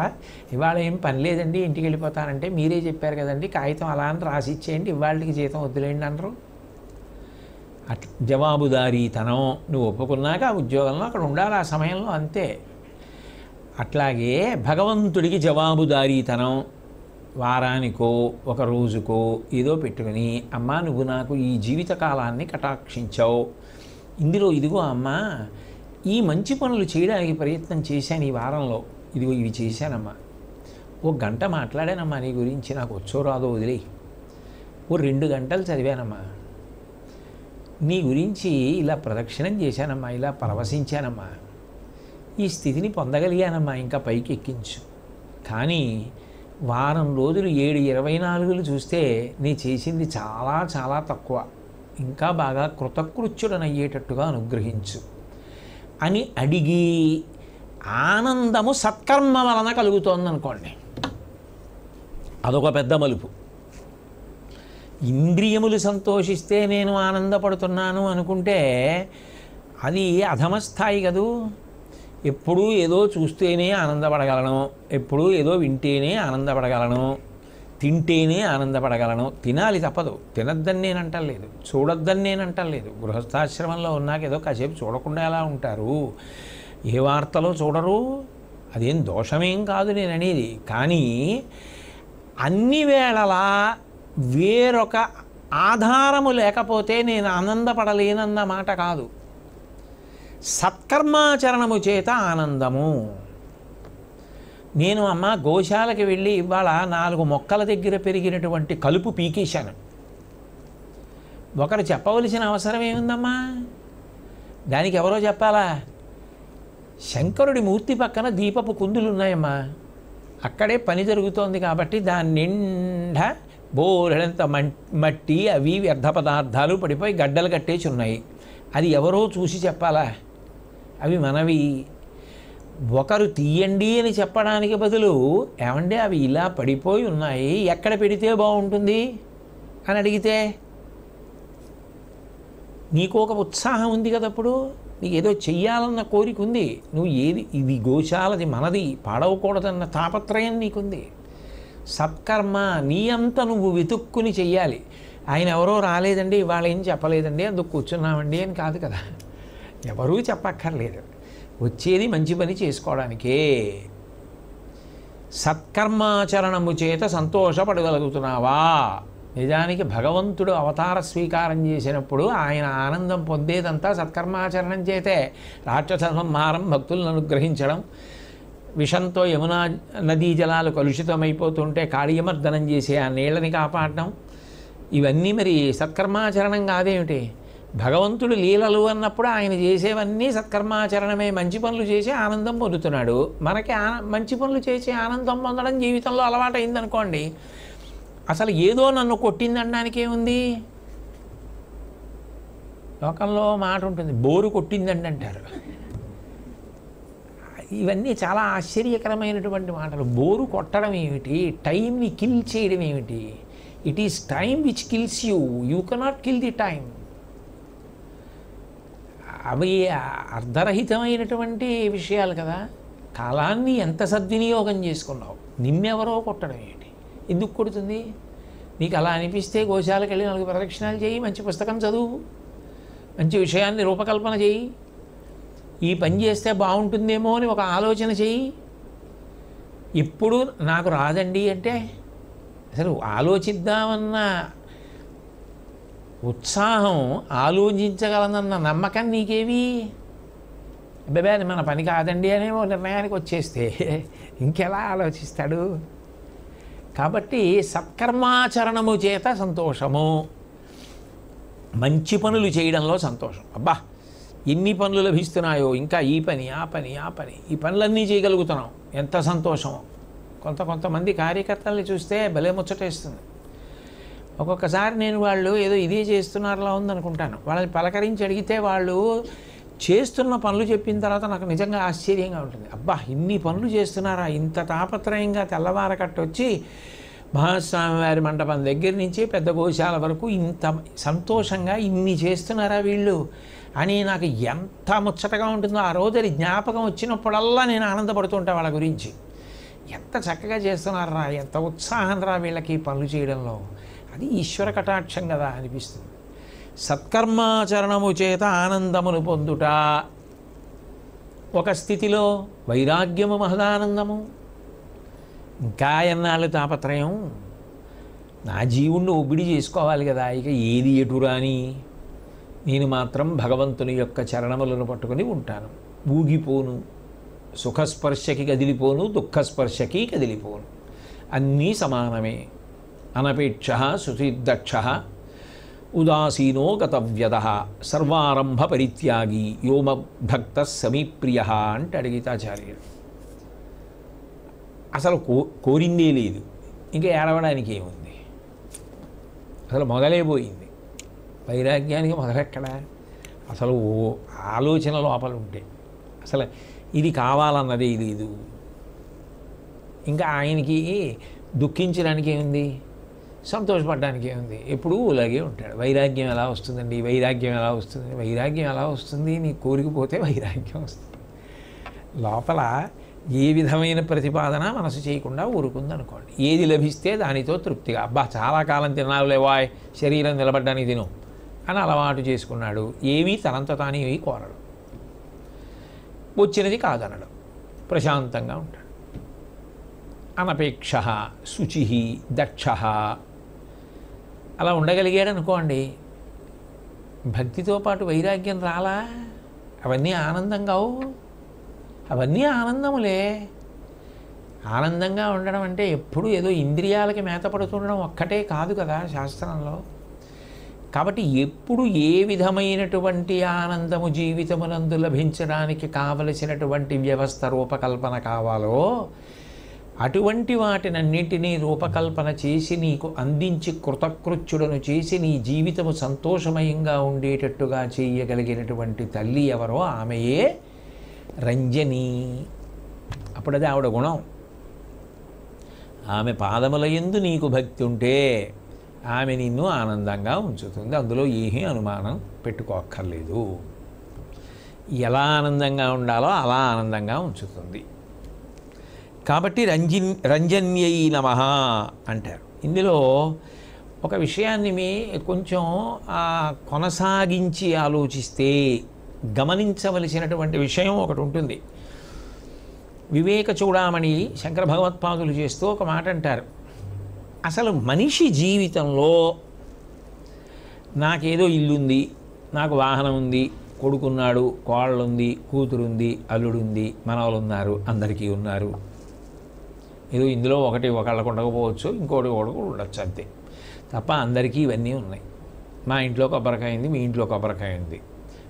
ఇవాళ ఏం పని లేదండి ఇంటికి వెళ్ళిపోతానంటే మీరే చెప్పారు కదండి కాగితం అలా అని రాసి ఇచ్చేయండి ఇవాళకి జీతం వద్దులేండి అనరు అట్ జవాబుదారీతనం నువ్వు ఒప్పుకున్నాక ఆ ఉద్యోగంలో అక్కడ ఉండాలి ఆ సమయంలో అంతే. అట్లాగే భగవంతుడికి జవాబుదారీతనం వారానికో ఒక రోజుకో ఏదో పెట్టుకుని అమ్మా నువ్వు నాకు ఈ జీవిత కాలాన్ని కటాక్షించావు. ఇందులో ఇదిగో అమ్మా ఈ మంచి పనులు చేయడానికి ప్రయత్నం చేశాను ఈ వారంలో. ఇదిగో ఇవి చేశానమ్మా. ఓ గంట మాట్లాడానమ్మా నీ గురించి నాకు వచ్చో రాదో వదిలే ఓ రెండు గంటలు చదివానమ్మా. నీ గురించి ఇలా ప్రదక్షిణం చేశానమ్మా ఇలా పరవశించానమ్మా. ఈ స్థితిని పొందగలిగానమ్మా ఇంకా పైకి ఎక్కించు కానీ వారం రోజులు ఏడు ఇరవై నాలుగులు చూస్తే నీ చేసింది చాలా చాలా తక్కువ. ఇంకా బాగా కృతకృత్యుడనయ్యేటట్టుగా అనుగ్రహించు. అని అడిగి ఆనందము సత్కర్మ వలన కలుగుతోందనుకోండి. అదొక పెద్ద మలుపు. ఇంద్రియములు సంతోషిస్తే నేను ఆనందపడుతున్నాను అనుకుంటే అది అధమస్థాయి కదూ. ఎప్పుడూ ఏదో చూస్తేనే ఆనందపడగలను ఎప్పుడూ ఏదో వింటేనే ఆనందపడగలను తింటేనే ఆనందపడగలను. తినాలి తప్పదు తినద్దని నేను అంటలేదు చూడొద్దని నేను అంటలేదు. గృహస్థాశ్రమంలో ఉన్నాక ఏదో కాసేపు చూడకుండా ఎలా ఉంటారు? ఏ వార్తలో చూడరు? అదేం దోషమేం కాదు నేను అనేది కానీ అన్ని వేళలా వేరొక ఆధారము లేకపోతే నేను ఆనందపడలేనన్న మాట కాదు. సత్కర్మాచరణము చేత ఆనందము. నేను అమ్మ గోశాలకి వెళ్ళి ఇవాళ నాలుగు మొక్కల దగ్గర పెరిగినటువంటి కలుపు పీకేశాను. ఒకరు చెప్పవలసిన అవసరం ఏముందమ్మా? దానికి ఎవరో చెప్పాలా? శంకరుడి మూర్తి పక్కన దీపపు కుందులు ఉన్నాయమ్మా అక్కడే పని జరుగుతోంది కాబట్టి దాని నిండా బోరెడంత మట్టి అవి వ్యర్థ పదార్థాలు పడిపోయి గడ్డలు కట్టేసి ఉన్నాయి అది ఎవరో చూసి చెప్పాలా? అవి మనవి. ఒకరు తీయండి అని చెప్పడానికి బదులు ఏమంటే అవి ఇలా పడిపోయి ఉన్నాయి ఎక్కడ పెడితే బాగుంటుంది? అని అడిగితే నీకు ఒక ఉత్సాహం ఉంది కదా అప్పుడు? నీకు ఏదో చెయ్యాలన్న కోరిక ఉంది. నువ్వు ఏది ఇది గోశాలది మనది పాడవకూడదన్న తాపత్రయం నీకుంది. సత్కర్మ నీ అంత నువ్వు వెతుక్కుని చెయ్యాలి. ఆయన ఎవరో రాలేదండి ఇవాళ ఏం చెప్పలేదండి అందుకు కూర్చున్నామండి అని కాదు కదా. ఎవరూ చెప్పక్కర్లేదు. వచ్చేది మంచి పని చేసుకోవడానికే. సత్కర్మాచరణము చేత సంతోషపడగలుగుతున్నావా? నిజానికి భగవంతుడు అవతార స్వీకారం చేసినప్పుడు ఆయన ఆనందం పొందేదంతా సత్కర్మాచరణం చేతే రాక్షస సంహారం భక్తులను అనుగ్రహించడం విషంతో యమునా నదీ జలాలు కలుషితమైపోతుంటే కాళీయమర్దనం చేసి ఆ నీళ్ళని కాపాడడం. ఇవన్నీ మరి సత్కర్మాచరణం కాదేమిటి? భగవంతుడు లీలలు అన్నప్పుడు ఆయన చేసేవన్నీ సత్కర్మాచరణమే. మంచి పనులు చేసి ఆనందం పొందుతున్నాడు. మనకి ఆన మంచి పనులు చేసి ఆనందం పొందడం జీవితంలో అలవాటు అయిందనుకోండి అసలు ఏదో నన్ను కొట్టిందనడానికి ఏముంది లోకంలో మాట ఉంటుంది బోరు కొట్టిందండి అంటారు. ఇవన్నీ చాలా ఆశ్చర్యకరమైనటువంటి మాటలు. బోరు కొట్టడం ఏమిటి? టైంని కిల్ చేయడం ఏమిటి? It is time which kills you you cannot kill the time అవి అర్ధరహితమైనటువంటి విషయాలు కదా. కాలాన్ని ఎంత సద్వినియోగం చేసుకున్నావు? నిన్నెవరో కొట్టడం ఏంటి ఎందుకు కొడుతుంది? నీకు అలా అనిపిస్తే గోశాలకు వెళ్ళి నాలుగు ప్రదక్షిణాలు చేయి మంచి పుస్తకం చదువు మంచి విషయాన్ని రూపకల్పన చేయి. ఈ పని చేస్తే బాగుంటుందేమో అని ఒక ఆలోచన చెయ్యి ఇప్పుడు నాకు రాదండి అంటే అసలు ఆలోచిద్దామన్న ఉత్సాహం ఆలోచించగలనన్న నమ్మకం నీకేవి? అబ్బాయి అది మన పని కాదండి అనే ఓ నిర్ణయానికి వచ్చేస్తే ఇంకెలా ఆలోచిస్తాడు? కాబట్టి సత్కర్మాచరణము చేత సంతోషము. మంచి పనులు చేయడంలో సంతోషం. అబ్బా ఎన్ని పనులు లభిస్తున్నాయో ఇంకా ఈ పని ఆ పని ఆ పని. ఈ పనులన్నీ చేయగలుగుతున్నాం. ఎంత సంతోషమో కొంత కొంతమంది కార్యకర్తల్ని చూస్తే భలే ముచ్చటేస్తుంది. ఒక్కొక్కసారి నేను వాళ్ళు ఏదో ఇదే చేస్తున్నారులా ఉందనుకుంటాను. వాళ్ళని పలకరించి అడిగితే వాళ్ళు చేస్తున్న పనులు చెప్పిన తర్వాత నాకు నిజంగా ఆశ్చర్యంగా ఉంటుంది. అబ్బా ఇన్ని పనులు చేస్తున్నారా? ఇంత తాపత్రయంగా తెల్లవార కట్టొచ్చి మహాస్వామి వారి మండపం దగ్గర నుంచి పెద్ద గోశాల వరకు ఇంత సంతోషంగా ఇన్ని చేస్తున్నారా వీళ్ళు? అని నాకు ఎంత ముచ్చటగా ఉంటుందో ఆ రోజు అది జ్ఞాపకం వచ్చినప్పుడల్లా నేను ఆనందపడుతుంటా వాళ్ళ గురించి. ఎంత చక్కగా చేస్తున్నారా ఎంత ఉత్సాహం రా వీళ్ళకి పనులు చేయడంలో. అది ఈశ్వర కటాక్షం కదా అనిపిస్తుంది. సత్కర్మాచరణము చేత ఆనందమును పొందుట. ఒక స్థితిలో వైరాగ్యము మహదానందము. ఇంకా ఎన్నాళ్ళు తాపత్రయం? నా జీవుణ్ణి ఒబిడి చేసుకోవాలి కదా ఇక ఏది ఎటురాని? నేను మాత్రం భగవంతుని యొక్క చరణములను పట్టుకొని ఉంటాను. ఊగిపోను. సుఖస్పర్శకి కదిలిపోను దుఃఖస్పర్శకి కదిలిపోను. అన్నీ సమానమే. అనపేక్ష శుచిర్దక్ష ఉదాసీనో గతవ్యద సర్వారంభ పరిత్యాగి యోమ భక్త సమీప్రియ అంటే అడిగితాచార్యుడు అసలు కో కోరిందే లేదు. ఇంకా ఏడవడానికి ఏముంది? అసలు మొదలైపోయింది. వైరాగ్యానికి మొదలెక్కడా? అసలు ఓ ఆలోచన లోపల ఉంటే. అసలు ఇది కావాలన్నదే లేదు ఇంకా ఆయనకి దుఃఖించడానికి ఏముంది? సంతోషపడడానికి ఏముంది? ఎప్పుడూ ఇలాగే ఉంటాడు. వైరాగ్యం ఎలా వస్తుందండి? వైరాగ్యం ఎలా వస్తుంది? వైరాగ్యం ఎలా వస్తుంది? నీ కోరికపోతే వైరాగ్యం వస్తుంది. లోపల ఏ విధమైన ప్రతిపాదన మనసు చేయకుండా ఊరుకుందనుకోండి. ఏది లభిస్తే దానితో తృప్తిగా. అబ్బా చాలా కాలం తినాలి లేవాయ్ శరీరం నిలబడ్డానికి తిను. అని అలవాటు చేసుకున్నాడు. ఏమీ తనంత తాను ఏమీ కోరడు. వచ్చినది కాదనడు. ప్రశాంతంగా ఉంటాడు. అనపేక్ష శుచి దక్ష. అలా ఉండగలిగాడు అనుకోండి భక్తితో పాటు వైరాగ్యం రాలా? అవన్నీ ఆనందం కావు అవన్నీ ఆనందములే. ఆనందంగా ఉండడం అంటే ఎప్పుడు ఏదో ఇంద్రియాలకి మేత పడుతుండడం ఒక్కటే కాదు కదా శాస్త్రంలో. కాబట్టి ఎప్పుడు ఏ విధమైనటువంటి ఆనందము జీవితమునందు లభించడానికి కావలసినటువంటి వ్యవస్థ రూపకల్పన కావాలో అటువంటి వాటినన్నింటినీ రూపకల్పన చేసి నీకు అందించి కృతకృత్యుడను చేసి నీ జీవితము సంతోషమయంగా ఉండేటట్టుగా చేయగలిగినటువంటి తల్లి ఎవరో ఆమెయే రంజని. అప్పుడది ఆవిడ గుణం. ఆమె పాదముల ఎందు నీకు భక్తి ఉంటే ఆమె నిన్ను ఆనందంగా ఉంచుతుంది. అందులో ఏమీ అనుమానం పెట్టుకోక్కర్లేదు. ఎలా ఆనందంగా ఉండాలో అలా ఆనందంగా ఉంచుతుంది. కాబట్టి రంజిన్ రంజన్యై నమ అంటారు. ఇందులో ఒక విషయాన్ని మీ కొంచెం కొనసాగించి ఆలోచిస్తే గమనించవలసినటువంటి విషయం ఒకటి ఉంటుంది. వివేక చూడామణి శంకర భగవత్పాదులు చేస్తూ ఒక మాట అంటారు. అసలు మనిషి జీవితంలో నాకేదో ఇల్లుంది నాకు వాహనం ఉంది కొడుకున్నాడు కోళ్ళుంది కూతురుంది అల్లుడుంది మనవలు ఉన్నారు అందరికీ ఉన్నారు. ఏదో ఇందులో ఒకటి ఒకళ్ళకు ఉండకపోవచ్చు ఇంకోటి ఒకటి కూడా ఉండొచ్చు అంతే. తప్ప అందరికీ ఇవన్నీ ఉన్నాయి. మా ఇంట్లో కొబ్బరికాయ ఉంది మీ ఇంట్లో కొబ్బరికాయ ఉంది.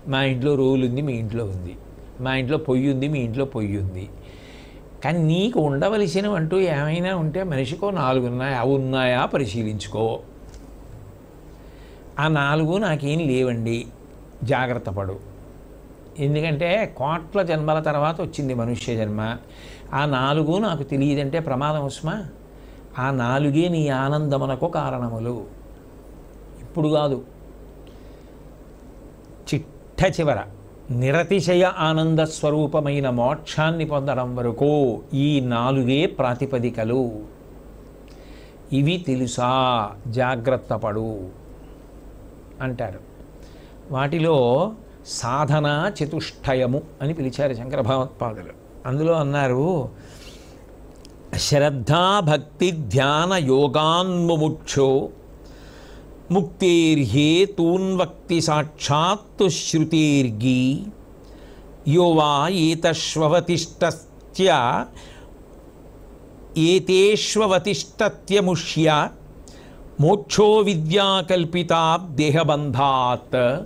మా ఇంట్లో రోలు ఉంది మీ ఇంట్లో ఉంది. మా ఇంట్లో పొయ్యి ఉంది మీ ఇంట్లో పొయ్యి ఉంది కానీ నీకు ఉండవలసినవి అంటూ ఏమైనా ఉంటే మనిషికో నాలుగు ఉన్నాయా? అవి ఉన్నాయా? పరిశీలించుకో. ఆ నాలుగు నాకేం లేవండి. జాగ్రత్త పడు. ఎందుకంటే కోట్ల జన్మల తర్వాత వచ్చింది మనుష్య జన్మ. ఆ నాలుగు నాకు తెలియదంటే ప్రమాదం ఉస్మా? ఆ నాలుగే నీ ఆనందమునకు కారణములు. ఇప్పుడు కాదు. చిట్ట చివర. నిరతిశయ ఆనంద స్వరూపమైన మోక్షాన్ని పొందడం వరకు ఈ నాలుగే ప్రాతిపదికలు. ఇవి తెలుసా? జాగ్రత్త పడు అంటారు. వాటిలో సాధన చతుష్టయము అని పిలిచారు శంకర భగవత్పాదులు అందులో అన్నారు శ్రద్ధా భక్తి ధ్యాన యోగాన్ముముక్షో ముక్తేర్హేతూన్వక్తి సాక్షాత్తు శృతేర్గి యో వా ఏతశ్వవతిష్టస్య ఏతేష్వతిష్టత్యముష్య మోక్షో విద్యాకల్పితా దేహబంధాత్.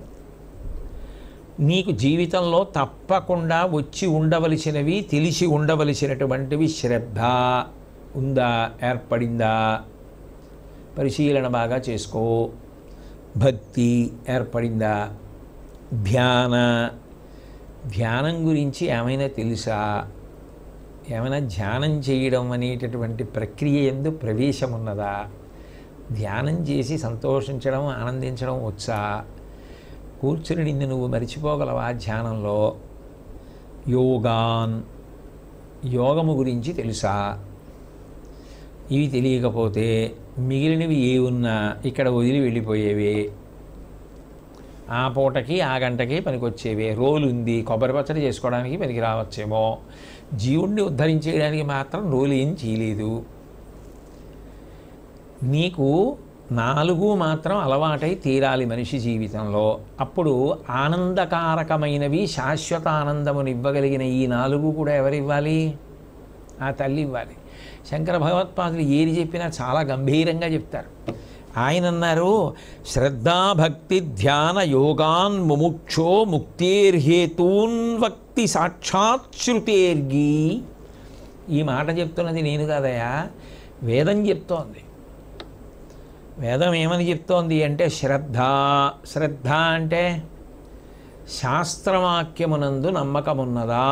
నీకు జీవితంలో తప్పకుండా వచ్చి ఉండవలసినవి తెలిసి ఉండవలసినటువంటివి శ్రద్ధ ఉందా ఏర్పడిందా? పరిశీలన బాగా చేసుకో. భక్తి ఏర్పడిందా? ధ్యాన. ధ్యానం గురించి ఏమైనా తెలుసా? ఏమైనా ధ్యానం చేయడం అనేటటువంటి ప్రక్రియ ఎందు ప్రవేశం ఉన్నదా ధ్యానం చేసి సంతోషించడం ఆనందించడం వచ్చా? కూర్చుని నిన్ను నువ్వు మరిచిపోగలవా ధ్యానంలో? యోగాన్. యోగము గురించి తెలుసా? ఇవి తెలియకపోతే మిగిలినవి ఏ ఉన్నా ఇక్కడ వదిలి వెళ్ళిపోయేవి. ఆ పూటకి ఆ గంటకి పనికొచ్చేవి. రోలు ఉంది కొబ్బరి పచ్చడి చేసుకోవడానికి పనికి రావచ్చేమో జీవుణ్ణి ఉద్ధరించేయడానికి మాత్రం రోలు ఏం చేయలేదు. నీకు నాలుగు మాత్రం అలవాటై తీరాలి మనిషి జీవితంలో. అప్పుడు ఆనందకారకమైనవి శాశ్వత ఆనందమును ఇవ్వగలిగిన ఈ నాలుగు కూడా ఎవరివ్వాలి? ఆ తల్లి ఇవ్వాలి శంకర భగవత్పాదులు ఏది చెప్పినా చాలా గంభీరంగా చెప్తారు. ఆయన అన్నారు శ్రద్ధా భక్తి ధ్యాన యోగాన్ ముముక్షో ముక్తేర్హేతూన్ వక్తి సాక్షాత్ శృతేర్గి. ఈ మాట చెప్తున్నది నేను కాదయా వేదం చెప్తోంది. వేదం ఏమని చెప్తోంది అంటే శ్రద్ధ. శ్రద్ధ అంటే శాస్త్రవాక్యమునందు నమ్మకమున్నదా?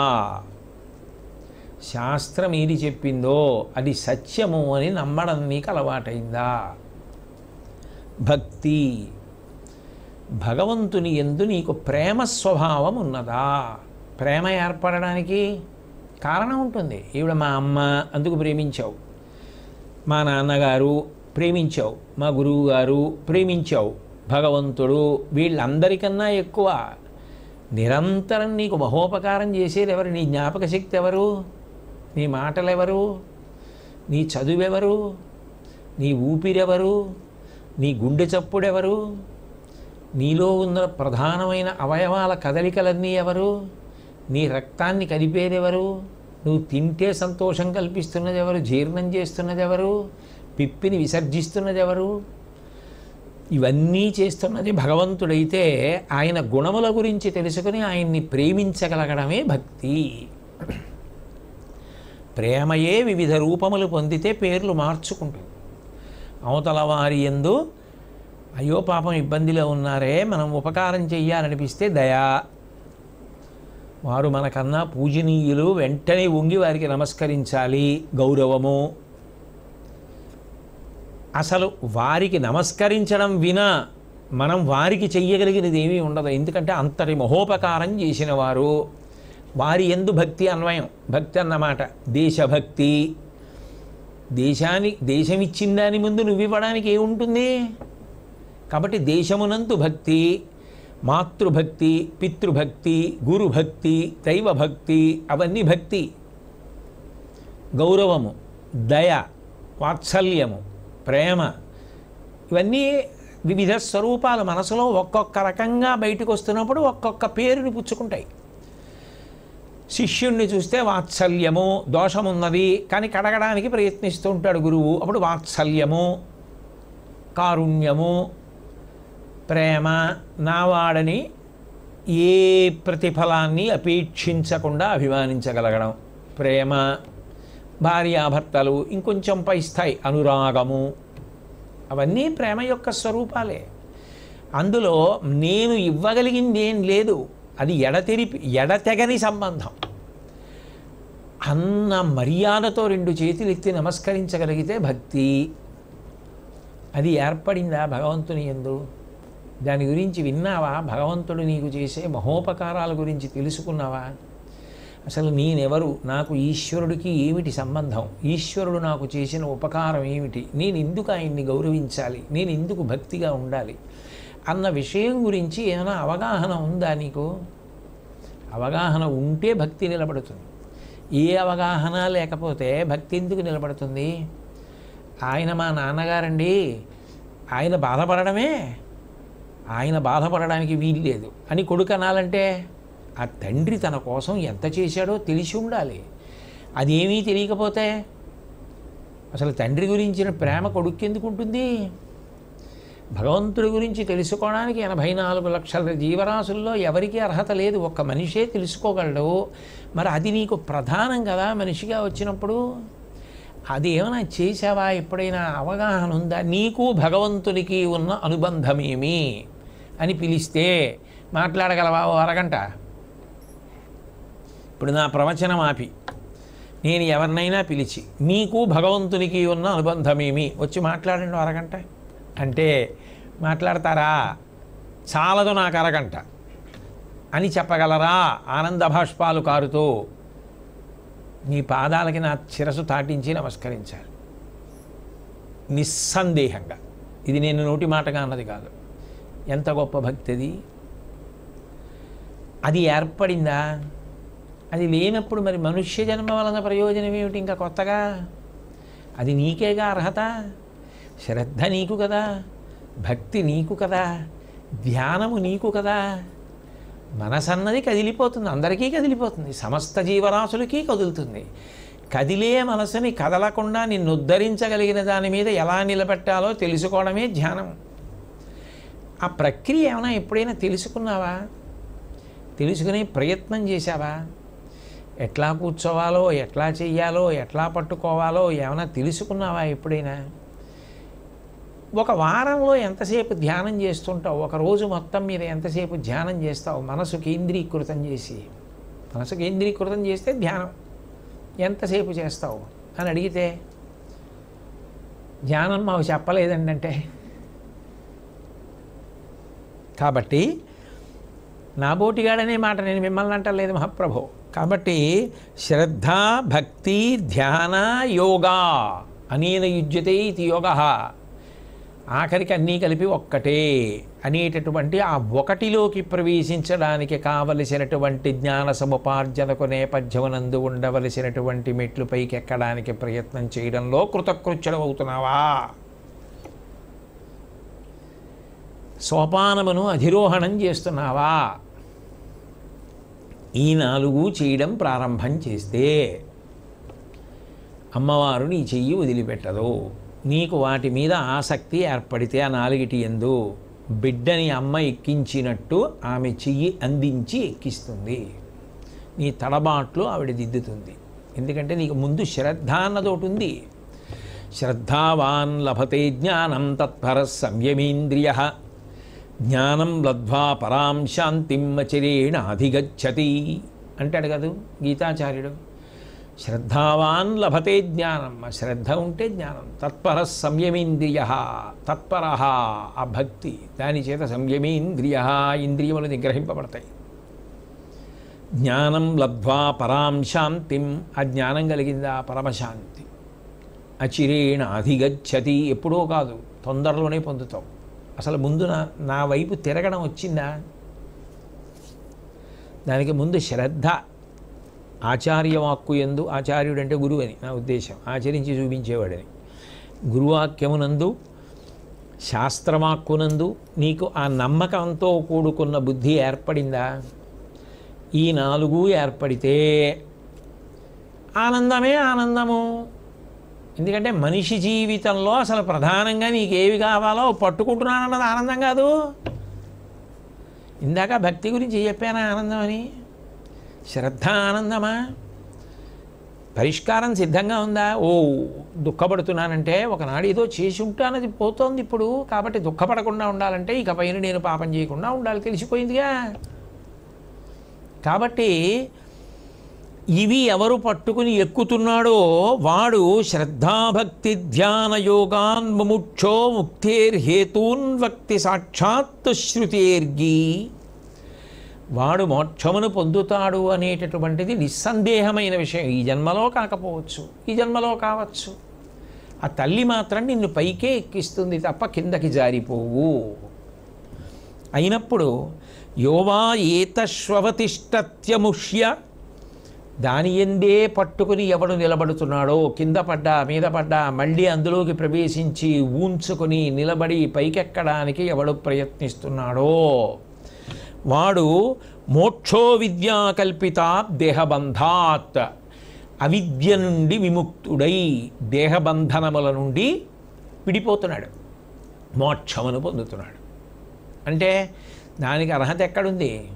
శాస్త్రం ఏది చెప్పిందో అది సత్యము అని నమ్మడం నీకు అలవాటైందా? భక్తి. భగవంతుని ఎందు నీకు ప్రేమ స్వభావం ఉన్నదా? ప్రేమ ఏర్పడడానికి కారణం ఉంటుంది. ఈవిడ మా అమ్మ అందుకు ప్రేమించావు. మా నాన్నగారు ప్రేమించావు. మా గురువు గారు ప్రేమించావు. భగవంతుడు వీళ్ళందరికన్నా ఎక్కువ. నిరంతరం నీకు మహోపకారం చేసేది ఎవరు? నీ జ్ఞాపక శక్తి ఎవరు? నీ మాటలు ఎవరు నీ చదువెవరు? నీ ఊపిరెవరు? నీ గుండె చప్పుడెవరు? నీలో ఉన్న ప్రధానమైన అవయవాల కదలికలన్నీ ఎవరు? నీ రక్తాన్ని కలిపేదెవరు నువ్వు తింటే సంతోషం కల్పిస్తున్నది ఎవరు జీర్ణం చేస్తున్నది ఎవరు పిప్పిని విసర్జిస్తున్నది ఎవరు ఇవన్నీ చేస్తున్నది భగవంతుడైతే ఆయన గుణముల గురించి తెలుసుకుని ఆయన్ని ప్రేమించగలగడమే భక్తి. ప్రేమయే వివిధ రూపములు పొందితే పేర్లు మార్చుకుంటుంది. అవతల వారి ఎందు అయ్యో పాపం ఇబ్బందిలో ఉన్నారే మనం ఉపకారం చెయ్యాలనిపిస్తే దయా. వారు మనకన్నా పూజనీయులు వెంటనే ఉంగి వారికి నమస్కరించాలి గౌరవము. అసలు వారికి నమస్కరించడం వినా మనం వారికి చెయ్యగలిగినది ఏమీ ఉండదు. ఎందుకంటే అంతటి మహోపకారం చేసిన వారు వారి ఎందు భక్తి అన్వయం భక్తి అన్నమాట. దేశభక్తి. దేశాన్ని దేశం ఇచ్చిన దాని ముందు నువ్వు ఇవ్వడానికి ఏముంటుంది కాబట్టి దేశమునందు భక్తి మాతృభక్తి పితృభక్తి గురుభక్తి దైవభక్తి అవన్నీ భక్తి. గౌరవము దయ వాత్సల్యము ప్రేమ ఇవన్నీ వివిధ స్వరూపాలు మనసులో ఒక్కొక్క రకంగా బయటకు వస్తున్నప్పుడు ఒక్కొక్క పేరుని పుచ్చుకుంటాయి. శిష్యుణ్ణి చూస్తే వాత్సల్యము దోషమున్నది కానీ కడగడానికి ప్రయత్నిస్తూ ఉంటాడు గురువు. అప్పుడు వాత్సల్యము కారుణ్యము ప్రేమ నావాడని ఏ ప్రతిఫలాన్ని అపేక్షించకుండా అభిమానించగలగడం. ప్రేమ భార్యాభర్తలు ఇంకొంచెం పై స్థాయి అనురాగము అవన్నీ ప్రేమ యొక్క స్వరూపాలే. అందులో నేను ఇవ్వగలిగింది ఏం లేదు. అది ఎడతెరిపి ఎడతెగని సంబంధం. అన్న మర్యాదతో రెండు చేతులు ఎత్తి నమస్కరించగలిగితే భక్తి. అది ఏర్పడిందా భగవంతుని ఎందు? దాని గురించి విన్నావా? భగవంతుడు నీకు చేసే మహోపకారాల గురించి తెలుసుకున్నావా? అసలు నేనెవరు? నాకు ఈశ్వరుడికి ఏమిటి సంబంధం? ఈశ్వరుడు నాకు చేసిన ఉపకారం ఏమిటి? నేను ఎందుకు ఆయన్ని గౌరవించాలి? నేను ఎందుకు భక్తిగా ఉండాలి? అన్న విషయం గురించి ఏమైనా అవగాహన ఉందా నీకు? అవగాహన ఉంటే భక్తి నిలబడుతుంది. ఏ అవగాహన లేకపోతే భక్తి ఎందుకు నిలబడుతుంది? ఆయన మా నాన్నగారండి. ఆయన బాధపడడమే. ఆయన బాధపడడానికి వీలు లేదు. అని కొడుకు అనాలంటే ఆ తండ్రి తన కోసం ఎంత చేశాడో తెలిసి ఉండాలి. అదేమీ తెలియకపోతే? అసలు తండ్రి గురించిన ప్రేమ కొడుకు ఎందుకు ఉంటుంది? భగవంతుడి గురించి తెలుసుకోవడానికి ఎనభై నాలుగు లక్షల జీవరాశుల్లో ఎవరికీ అర్హత లేదు. ఒక్క మనిషే తెలుసుకోగలడు. మరి అది నీకు ప్రధానం కదా మనిషిగా వచ్చినప్పుడు. అది ఏమైనా చేసావా ఎప్పుడైనా అవగాహన ఉందా? నీకు భగవంతునికి ఉన్న అనుబంధమేమి? అని పిలిస్తే మాట్లాడగలవా ఓ అరగంట? ఇప్పుడు నా ప్రవచనం ఆపి. నేను ఎవరినైనా పిలిచి నీకు భగవంతునికి ఉన్న అనుబంధమేమి? వచ్చి మాట్లాడండి అరగంట. అంటే మాట్లాడతారా? చాలదు నాకు అరగంట. అని చెప్పగలరా? ఆనంద భాష్పాలు కారుతూ నీ పాదాలకి నా శిరసు తాటించి నమస్కరించాలి నిస్సందేహంగా. ఇది నేను నోటి మాటగా అన్నది కాదు. ఎంత గొప్ప భక్తి అది అది ఏర్పడిందా? అది లేనప్పుడు మరి మనుష్య జన్మ వలన ప్రయోజనం ఏమిటి ఇంకా కొత్తగా? అది నీకేగా అర్హత? శ్రద్ధ నీకు కదా భక్తి నీకు కదా ధ్యానము నీకు కదా. మనసన్నది కదిలిపోతుంది అందరికీ కదిలిపోతుంది సమస్త జీవరాశులకి కదులుతుంది. కదిలే మనసుని కదలకుండా నిన్ను ఉద్ధరించగలిగిన దాని మీద ఎలా నిలబెట్టాలో తెలుసుకోవడమే ధ్యానం. ఆ ప్రక్రియ ఏమైనా ఎప్పుడైనా తెలుసుకున్నావా? తెలుసుకునే ప్రయత్నం చేశావా? ఎట్లా కూర్చోవాలో ఎట్లా చెయ్యాలో ఎట్లా పట్టుకోవాలో ఏమైనా తెలుసుకున్నావా ఎప్పుడైనా? ఒక వారంలో ఎంతసేపు ధ్యానం చేస్తుంటావు? ఒక రోజు మొత్తం మీద ఎంతసేపు ధ్యానం చేస్తావు? మనసు కేంద్రీకృతం చేసి మనసు కేంద్రీకృతం చేస్తే ధ్యానం. ఎంతసేపు చేస్తావు? అని అడిగితే ధ్యానం మాకు చెప్పలేదండి అంటే. కాబట్టి నాబోటిగాడనే మాట నేను మిమ్మల్ని అంటలేదు మహాప్రభు. కాబట్టి శ్రద్ధ భక్తి ధ్యాన యోగా అనేన యుజ్యతే ఇది యోగ. ఆఖరికి అన్నీ కలిపి ఒక్కటే అనేటటువంటి ఆ ఒకటిలోకి ప్రవేశించడానికి కావలసినటువంటి జ్ఞాన సముపార్జనకు నేపథ్యమునందు ఉండవలసినటువంటి మెట్లు పైకి ఎక్కడానికి ప్రయత్నం చేయడంలో కృతకృత్యుడవుతున్నావా సోపానమును అధిరోహణం చేస్తున్నావా? ఈ నాలుగు చేయడం ప్రారంభం చేస్తే అమ్మవారు నీ చెయ్యి వదిలిపెట్టదు. నీకు వాటి మీద ఆసక్తి ఏర్పడితే ఆ నాలుగిటి ఎందు బిడ్డని అమ్మ ఎక్కించినట్టు ఆమె చెయ్యి అందించి ఎక్కిస్తుంది. నీ తడబాట్లు ఆవిడ దిద్దుతుంది. ఎందుకంటే నీకు ముందు శ్రద్ధ అన్నదోటి ఉంది. శ్రద్ధావాన్ లభతే జ్ఞానం తత్పర సంయమేంద్రియ. జ్ఞానం లద్ధ్వా పరాం శాంతిం అధిగచ్చతి అంటాడు కదా గీతాచార్యుడు. శ్రద్ధావాన్ లభతే జ్ఞానం ఆ శ్రద్ధ ఉంటే జ్ఞానం. తత్పర సంయమేంద్రియ తత్పర ఆ భక్తి దాని చేత సంయమేంద్రియ ఇంద్రియములు నిగ్రహింపబడతాయి. జ్ఞానం లబ్ధ్వా పరాం శాంతిం ఆ జ్ఞానం కలిగిందా పరమశాంతి. అచిరేణ అధిగచ్చతి ఎప్పుడో కాదు తొందరలోనే పొందుతాం అసలు ముందు నా నా వైపు తిరగడం వచ్చిందా? దానికి ముందు శ్రద్ధ ఆచార్యవాక్కు ఎందు ఆచార్యుడు అంటే గురువు అని నా ఉద్దేశం. ఆచరించి చూపించేవాడని. గురువాక్యమునందు శాస్త్రవాక్కునందు నీకు ఆ నమ్మకంతో కూడుకున్న బుద్ధి ఏర్పడిందా? ఈ నాలుగు ఏర్పడితే ఆనందమే ఆనందము. ఎందుకంటే మనిషి జీవితంలో అసలు ప్రధానంగా నీకు ఏవి కావాలో పట్టుకుంటున్నానన్నది ఆనందం కాదు. ఇందాక భక్తి గురించి చెప్పానా ఆనందం అని శ్రద్ధ ఆనందమా పరిష్కారం సిద్ధంగా ఉందా? ఓ దుఃఖపడుతున్నానంటే ఒకనాడు ఏదో చేసి ఉంటానది పోతోంది ఇప్పుడు. కాబట్టి దుఃఖపడకుండా ఉండాలంటే ఇక పైన నేను పాపం చేయకుండా ఉండాలి. తెలిసిపోయిందిగా. కాబట్టి ఇవి ఎవరు పట్టుకుని ఎక్కుతున్నాడో వాడు శ్రద్ధాభక్తి ధ్యాన యోగాన్ ముముక్షో ముక్తేర్హేతూన్ వక్తి సాక్షాత్ శృతేర్గి. వాడు మోక్షమును పొందుతాడు అనేటటువంటిది నిస్సందేహమైన విషయం. ఈ జన్మలో కాకపోవచ్చు ఈ జన్మలో కావచ్చు. ఆ తల్లి మాత్రం నిన్ను పైకే ఎక్కిస్తుంది తప్ప కిందకి జారిపోవు. అయినప్పుడు యోవా ఏతశ్వవతిష్టత్యముష్య దాని ఎందే పట్టుకుని ఎవడు నిలబడుతున్నాడో కింద పడ్డా మీద పడ్డా మళ్ళీ అందులోకి ప్రవేశించి ఊంచుకొని నిలబడి పైకెక్కడానికి ఎవడు ప్రయత్నిస్తున్నాడో. వాడు మోక్షో విద్యా కల్పిత దేహబంధాత్. అవిద్య నుండి విముక్తుడై దేహబంధనముల నుండి విడిపోతున్నాడు. మోక్షమును పొందుతున్నాడు. అంటే దానికి అర్హత ఎక్కడుంది?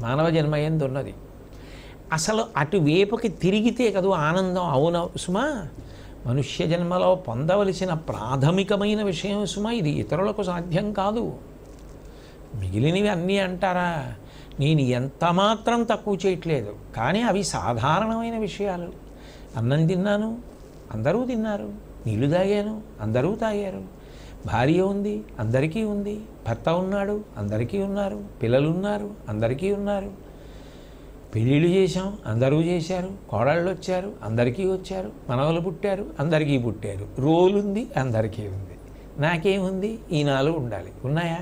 మానవ జన్మ ఎందు ఉన్నది. అసలు అటువైపుకి తిరిగితే కదూ ఆనందం అవున సుమా? మనుష్య జన్మలో పొందవలసిన ప్రాథమికమైన విషయం సుమా ఇది ఇతరులకు సాధ్యం కాదు. మిగిలినవి అన్నీ అంటారా? నేను ఎంత మాత్రం తక్కువ చేయట్లేదు. కానీ అవి సాధారణమైన విషయాలు. అన్నం తిన్నాను అందరూ తిన్నారు. నీళ్ళు తాగాను అందరూ తాగారు. భార్య ఉంది అందరికీ ఉంది. భర్త ఉన్నాడు అందరికీ ఉన్నారు. పిల్లలు ఉన్నారు అందరికీ ఉన్నారు. పెళ్ళిళ్ళు చేశాం అందరూ చేశారు. కోడళ్ళు వచ్చారు అందరికీ వచ్చారు. మనవలు పుట్టారు అందరికీ పుట్టారు. రోలు ఉంది అందరికీ ఉంది. నాకేముంది? ఈ నాలుగు ఉండాలి. ఉన్నాయా?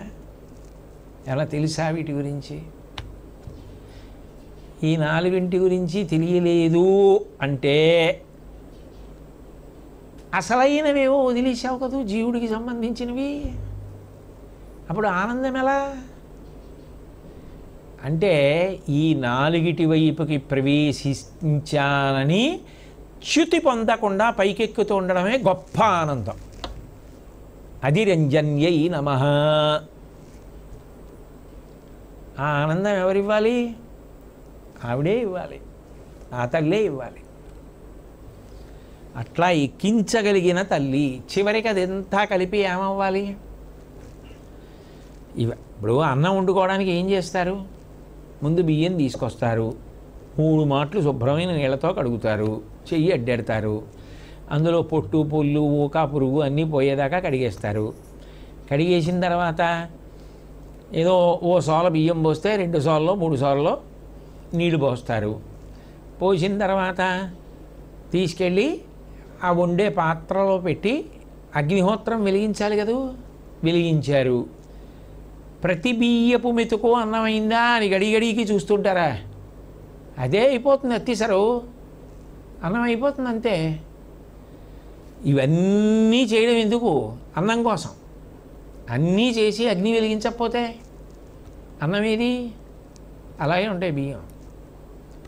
ఎలా తెలుసా వీటి గురించి? ఈ నాలుగింటి గురించి తెలియలేదు అంటే అసలైనవేవో వదిలేసావు కదూ జీవుడికి సంబంధించినవి? అప్పుడు ఆనందం ఎలా? అంటే ఈ నాలుగిటి వైపుకి ప్రవేశించానని చ్యుతి పొందకుండా పైకెక్కుతూ ఉండడమే గొప్ప ఆనందం. అధిరంజన్యై నమ. ఆ ఆనందం ఎవరివ్వాలి? ఆవిడే ఇవ్వాలి. ఆ తల్లే ఇవ్వాలి. అట్లా ఎక్కించగలిగిన తల్లి చివరికి అది ఎంత కలిపి ఏమవ్వాలి? ఇవ ఇప్పుడు అన్నం వండుకోవడానికి ఏం చేస్తారు? ముందు బియ్యం తీసుకొస్తారు. మూడు మాటలు శుభ్రమైన నీళ్ళతో కడుగుతారు. చెయ్యి అడ్డెడతారు. అందులో పొట్టు పుల్లు ఊక పురుగు అన్నీ పోయేదాకా కడిగేస్తారు. కడిగేసిన తర్వాత ఏదో ఓ సోల బియ్యం పోస్తే రెండు సార్లు మూడు సార్లు నీళ్ళు పోస్తారు. పోసిన తర్వాత తీసుకెళ్ళి ఆ వండే పాత్రలో పెట్టి అగ్నిహోత్రం వెలిగించాలి కదూ? వెలిగించారు. ప్రతి బియ్యపు మెతుకు అన్నమైందా అని గడిగడికి చూస్తుంటారా? అదే అయిపోతుంది అత్తిసరు. అన్నం అయిపోతుంది అంతే. ఇవన్నీ చేయడం ఎందుకు? అన్నం కోసం. అన్నీ చేసి అగ్ని వెలిగించకపోతే అన్నం ఏది అలాగే ఉంటాయి బియ్యం.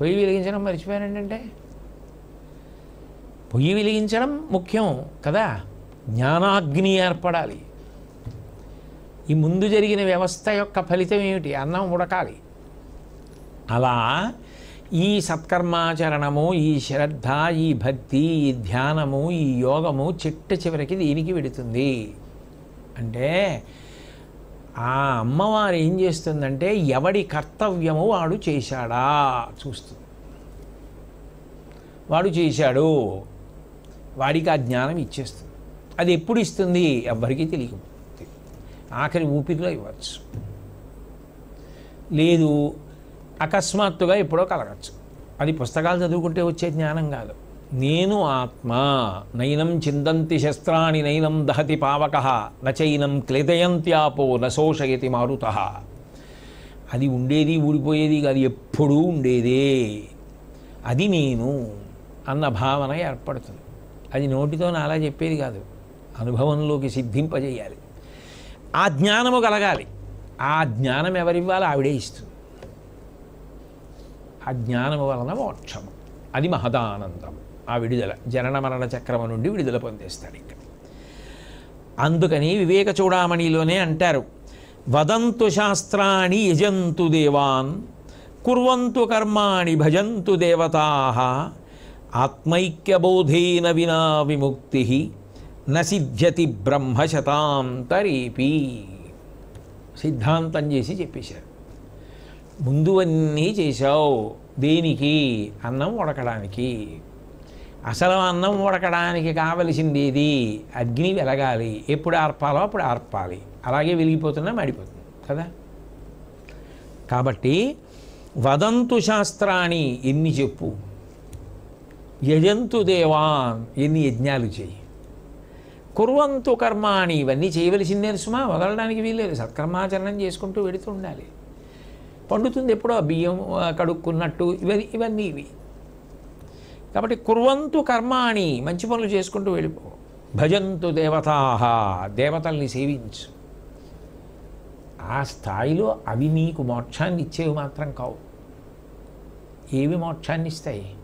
పొయ్యి వెలిగించడం మర్చిపోయానంటే పొయ్యి వెలిగించడం ముఖ్యం కదా? జ్ఞానాగ్ని ఏర్పడాలి. ఈ ముందు జరిగిన వ్యవస్థ యొక్క ఫలితం ఏమిటి? అన్నం ఉడకాలి. అలా ఈ సత్కర్మాచరణము ఈ శ్రద్ధ ఈ భక్తి ఈ ధ్యానము ఈ యోగము చిట్ట చివరికి దీనికి వెడుతుంది. అంటే ఆ అమ్మవారు ఏం చేస్తుందంటే ఎవడి కర్తవ్యము వాడు చేశాడా చూస్తుంది వాడు చేశాడు వాడికి ఆ జ్ఞానం ఇచ్చేస్తుంది. అది ఎప్పుడు ఇస్తుంది? ఎవ్వరికీ తెలియకపోతుంది ఆఖరి ఊపిరిలో ఇవ్వచ్చు. లేదు అకస్మాత్తుగా ఎప్పుడో కలగచ్చు. అది పుస్తకాలు చదువుకుంటే వచ్చే జ్ఞానం కాదు. నేను ఆత్మ నైనం చిందంతి శస్త్రాణి నైనం దహతి పావక నచైనం క్లేదయంత్యాపో నశోషయతి మారుత. అది ఉండేది ఊడిపోయేది కాదు ఎప్పుడూ ఉండేదే. అది నేను అన్న భావన ఏర్పడుతుంది. అది నోటితో అలా చెప్పేది కాదు. అనుభవంలోకి సిద్ధింపజేయాలి. ఆ జ్ఞానము కలగాలి. ఆ జ్ఞానం ఎవరివ్వాలి ఆవిడే ఇస్తుంది. ఆ జ్ఞానము వలన మోక్షము. అది మహదానందం. ఆ విడుదల జనన మరణ చక్రము నుండి విడుదల పొందేస్తాడు ఇక్కడ అందుకని వివేక చూడామణిలోనే అంటారు వదంతు శాస్త్రాణి యజంతు దేవాన్ కుర్వంతు కర్మాణి భజంతు దేవతా ఆత్మైక్యబోధేన వినా విముక్తి నసిద్ధ్యతి బ్రహ్మశతాంతరేపి. సిద్ధాంతం చేసి చెప్పేశారు. ముందువన్నీ చేశావు దేనికి? అన్నం ఉడకడానికి. అసలు అన్నం ఉడకడానికి కావలసింది ఏది? అగ్ని వెలగాలి. ఎప్పుడు ఆర్పాలో అప్పుడు ఆర్పాలి. అలాగే వెలిగిపోతున్నా మాడిపోతుంది. కదా? కాబట్టి వదంతు శాస్త్రాన్ని ఎన్ని చెప్పు? యజంతు దేవాన్ ఎన్ని యజ్ఞాలు చేయి? కుర్వంతు కర్మాణి ఇవన్నీ చేయవలసిందే సుమా. వదలడానికి వీల్లేదు. సత్కర్మాచరణం చేసుకుంటూ వెడుతూ ఉండాలి. పండుతుంది ఎప్పుడో బియ్యం కడుక్కున్నట్టు ఇవన్నీ ఇవన్నీ ఇవి. కాబట్టి కుర్వంతు కర్మాణి మంచి పనులు చేసుకుంటూ వెళ్ళిపో. భజంతు దేవతాహ దేవతల్ని సేవించు. ఆ స్థాయిలో అవి నీకు మోక్షాన్ని ఇచ్చేవి మాత్రం కావు. ఏవి మోక్షాన్ని ఇస్తాయి?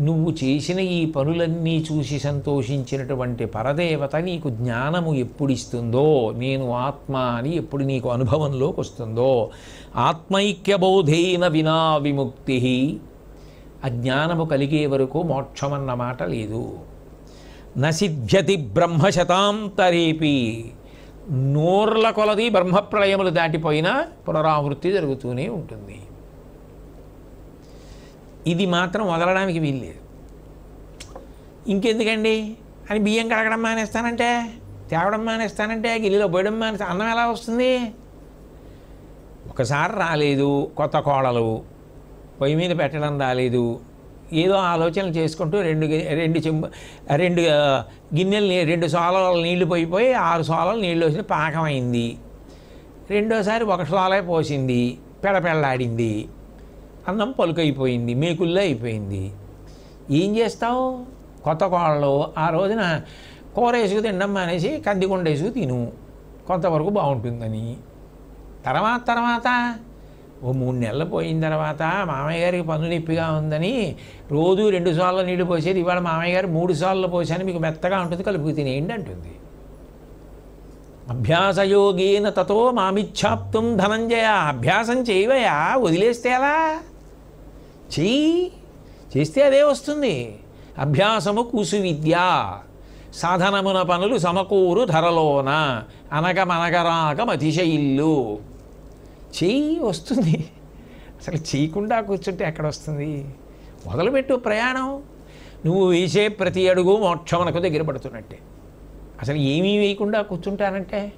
నువ్వు చేసిన ఈ పనులన్నీ చూసి సంతోషించినటువంటి పరదేవత నీకు జ్ఞానము ఎప్పుడు ఇస్తుందో నేను ఆత్మ అని ఎప్పుడు నీకు అనుభవంలోకి వస్తుందో ఆత్మైక్యబోధేన వినా విముక్తి. అజ్ఞానము కలిగే వరకు మోక్షమన్న మాట లేదు. నసిద్ధ్యతి బ్రహ్మశతాంతరేపి. నూర్ల కొలది బ్రహ్మప్రళయములు దాటిపోయినా పునరావృత్తి జరుగుతూనే ఉంటుంది. ఇది మాత్రం వదలడానికి వీల్లేదు. ఇంకెందుకండి? అని బియ్యం కడగడం మానేస్తానంటే? తేవడం మానేస్తానంటే? గిల్లిలో పోయడం మానేస్తా అన్నం ఎలా వస్తుంది? ఒకసారి రాలేదు కొత్త కోడలు. పొయ్యి మీద పెట్టడం రాలేదు. ఏదో ఆలోచనలు చేసుకుంటూ రెండు రెండు చెంబు రెండు గిన్నెలు రెండు సోలలు నీళ్ళు పోయిపోయి ఆరు సోలలు నీళ్ళు వచ్చిన పాకమైంది రెండోసారి ఒక సోలే పోసింది. పెడపెళ్ళాడింది. అన్నం పలుకైపోయింది. మేకుల్లో అయిపోయింది. ఏం చేస్తావు? కొత్త కోళ్ళు ఆ రోజున కూర వేసుకు తినడం మానేసి కందికొండ వేసుకు తిను. కొంతవరకు బాగుంటుందని. తర్వాత తర్వాత ఓ మూడు నెలలు పోయిన తర్వాత మామయ్య గారికి పన్ను నొప్పిగా ఉందని రోజు రెండు సార్లు నీళ్ళు పోసేది. ఇవాళ మామయ్య గారు మూడు సార్లు పోసాను మీకు మెత్తగా ఉంటుంది కలుపు తినేయండి అంటుంది. అభ్యాసయోగేన తతో మామిచ్ఛాప్తం ధనంజయ. అభ్యాసం చేయవయా? వదిలేస్తే ఎలా? చెయ్యి. చేస్తే అదే వస్తుంది. అభ్యాసము కూసు విద్య. సాధనమున పనులు సమకూరు ధరలోన. అనగమనగరాక చేయి వస్తుంది. అసలు చేయకుండా కూర్చుంటే ఎక్కడ వస్తుంది మొదలుపెట్టు ప్రయాణం. నువ్వు వేసే ప్రతి అడుగు మోక్షమునకు దగ్గర పడుతున్నట్టే. అసలు ఏమీ వేయకుండా కూర్చుంటానంటే?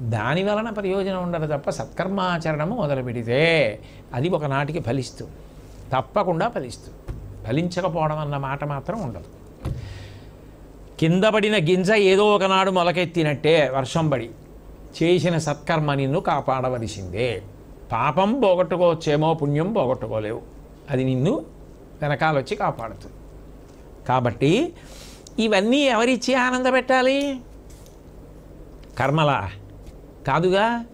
దాని వలన ప్రయోజనం ఉండదు తప్ప సత్కర్మాచరణము మొదలు పెడితే అది ఒకనాటికి ఫలిస్తుంది. తప్పకుండా ఫలిస్తుంది. ఫలించకపోవడం అన్న మాట మాత్రం ఉండదు. కింద పడిన గింజ ఏదో ఒకనాడు మొలకెత్తినట్టే వర్షం పడి. చేసిన సత్కర్మ నిన్ను కాపాడవలసిందే. పాపం పోగొట్టుకోవచ్చేమో పుణ్యం పోగొట్టుకోలేవు. అది నిన్ను వెనకాలొచ్చి కాపాడుతుంది. కాబట్టి ఇవన్నీ ఎవరిచ్చి ఆనంద పెట్టాలి? కర్మల. కాదుగా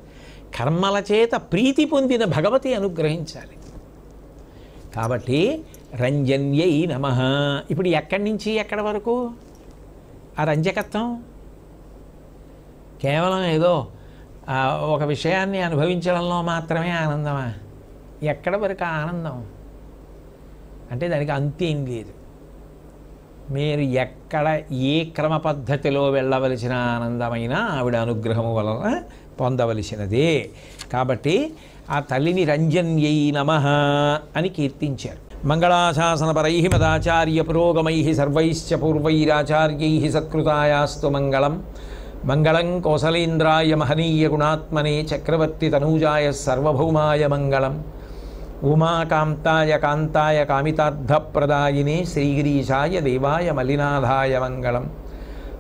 కర్మల చేత ప్రీతి పొందిన భగవతి అనుగ్రహించాలి. కాబట్టి రంజన్యై నమ. ఇప్పుడు ఎక్కడి నుంచి ఎక్కడి వరకు? ఆ రంజకత్వం? కేవలం ఏదో ఒక విషయాన్ని అనుభవించడంలో మాత్రమే ఆనందమా? ఎక్కడ వరకు ఆనందం? అంటే దానికి అంతేం లేదు. మీరు ఎక్కడ ఏ క్రమ పద్ధతిలో వెళ్ళవలసిన ఆనందమైనా ఆవిడ అనుగ్రహము వలన పొందవలసినదే. కాబట్టి ఆ తల్లిని రంజన్యై నమ అని కీర్తించారు. మంగళాశాసనపరై మదాచార్య పురోగమై సర్వైశ్చ పూర్వైరాచార్యై సత్కృతాయాస్తు మంగళం. मंगल कौसलींद्राय महनीय गुणात्मने चक्रवर्ती तनूजा सर्वभौमाय मङ्गलम्। कांताय कांताय कामितार्थप्रदायिने श्रीगिरीशाय देवाय मलिनाथाय मंगल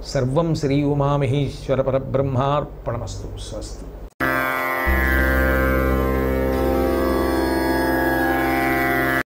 सर्वं श्री उमामहेश्वरपरब्रह्मार्पणमस्तु स्वस्तु।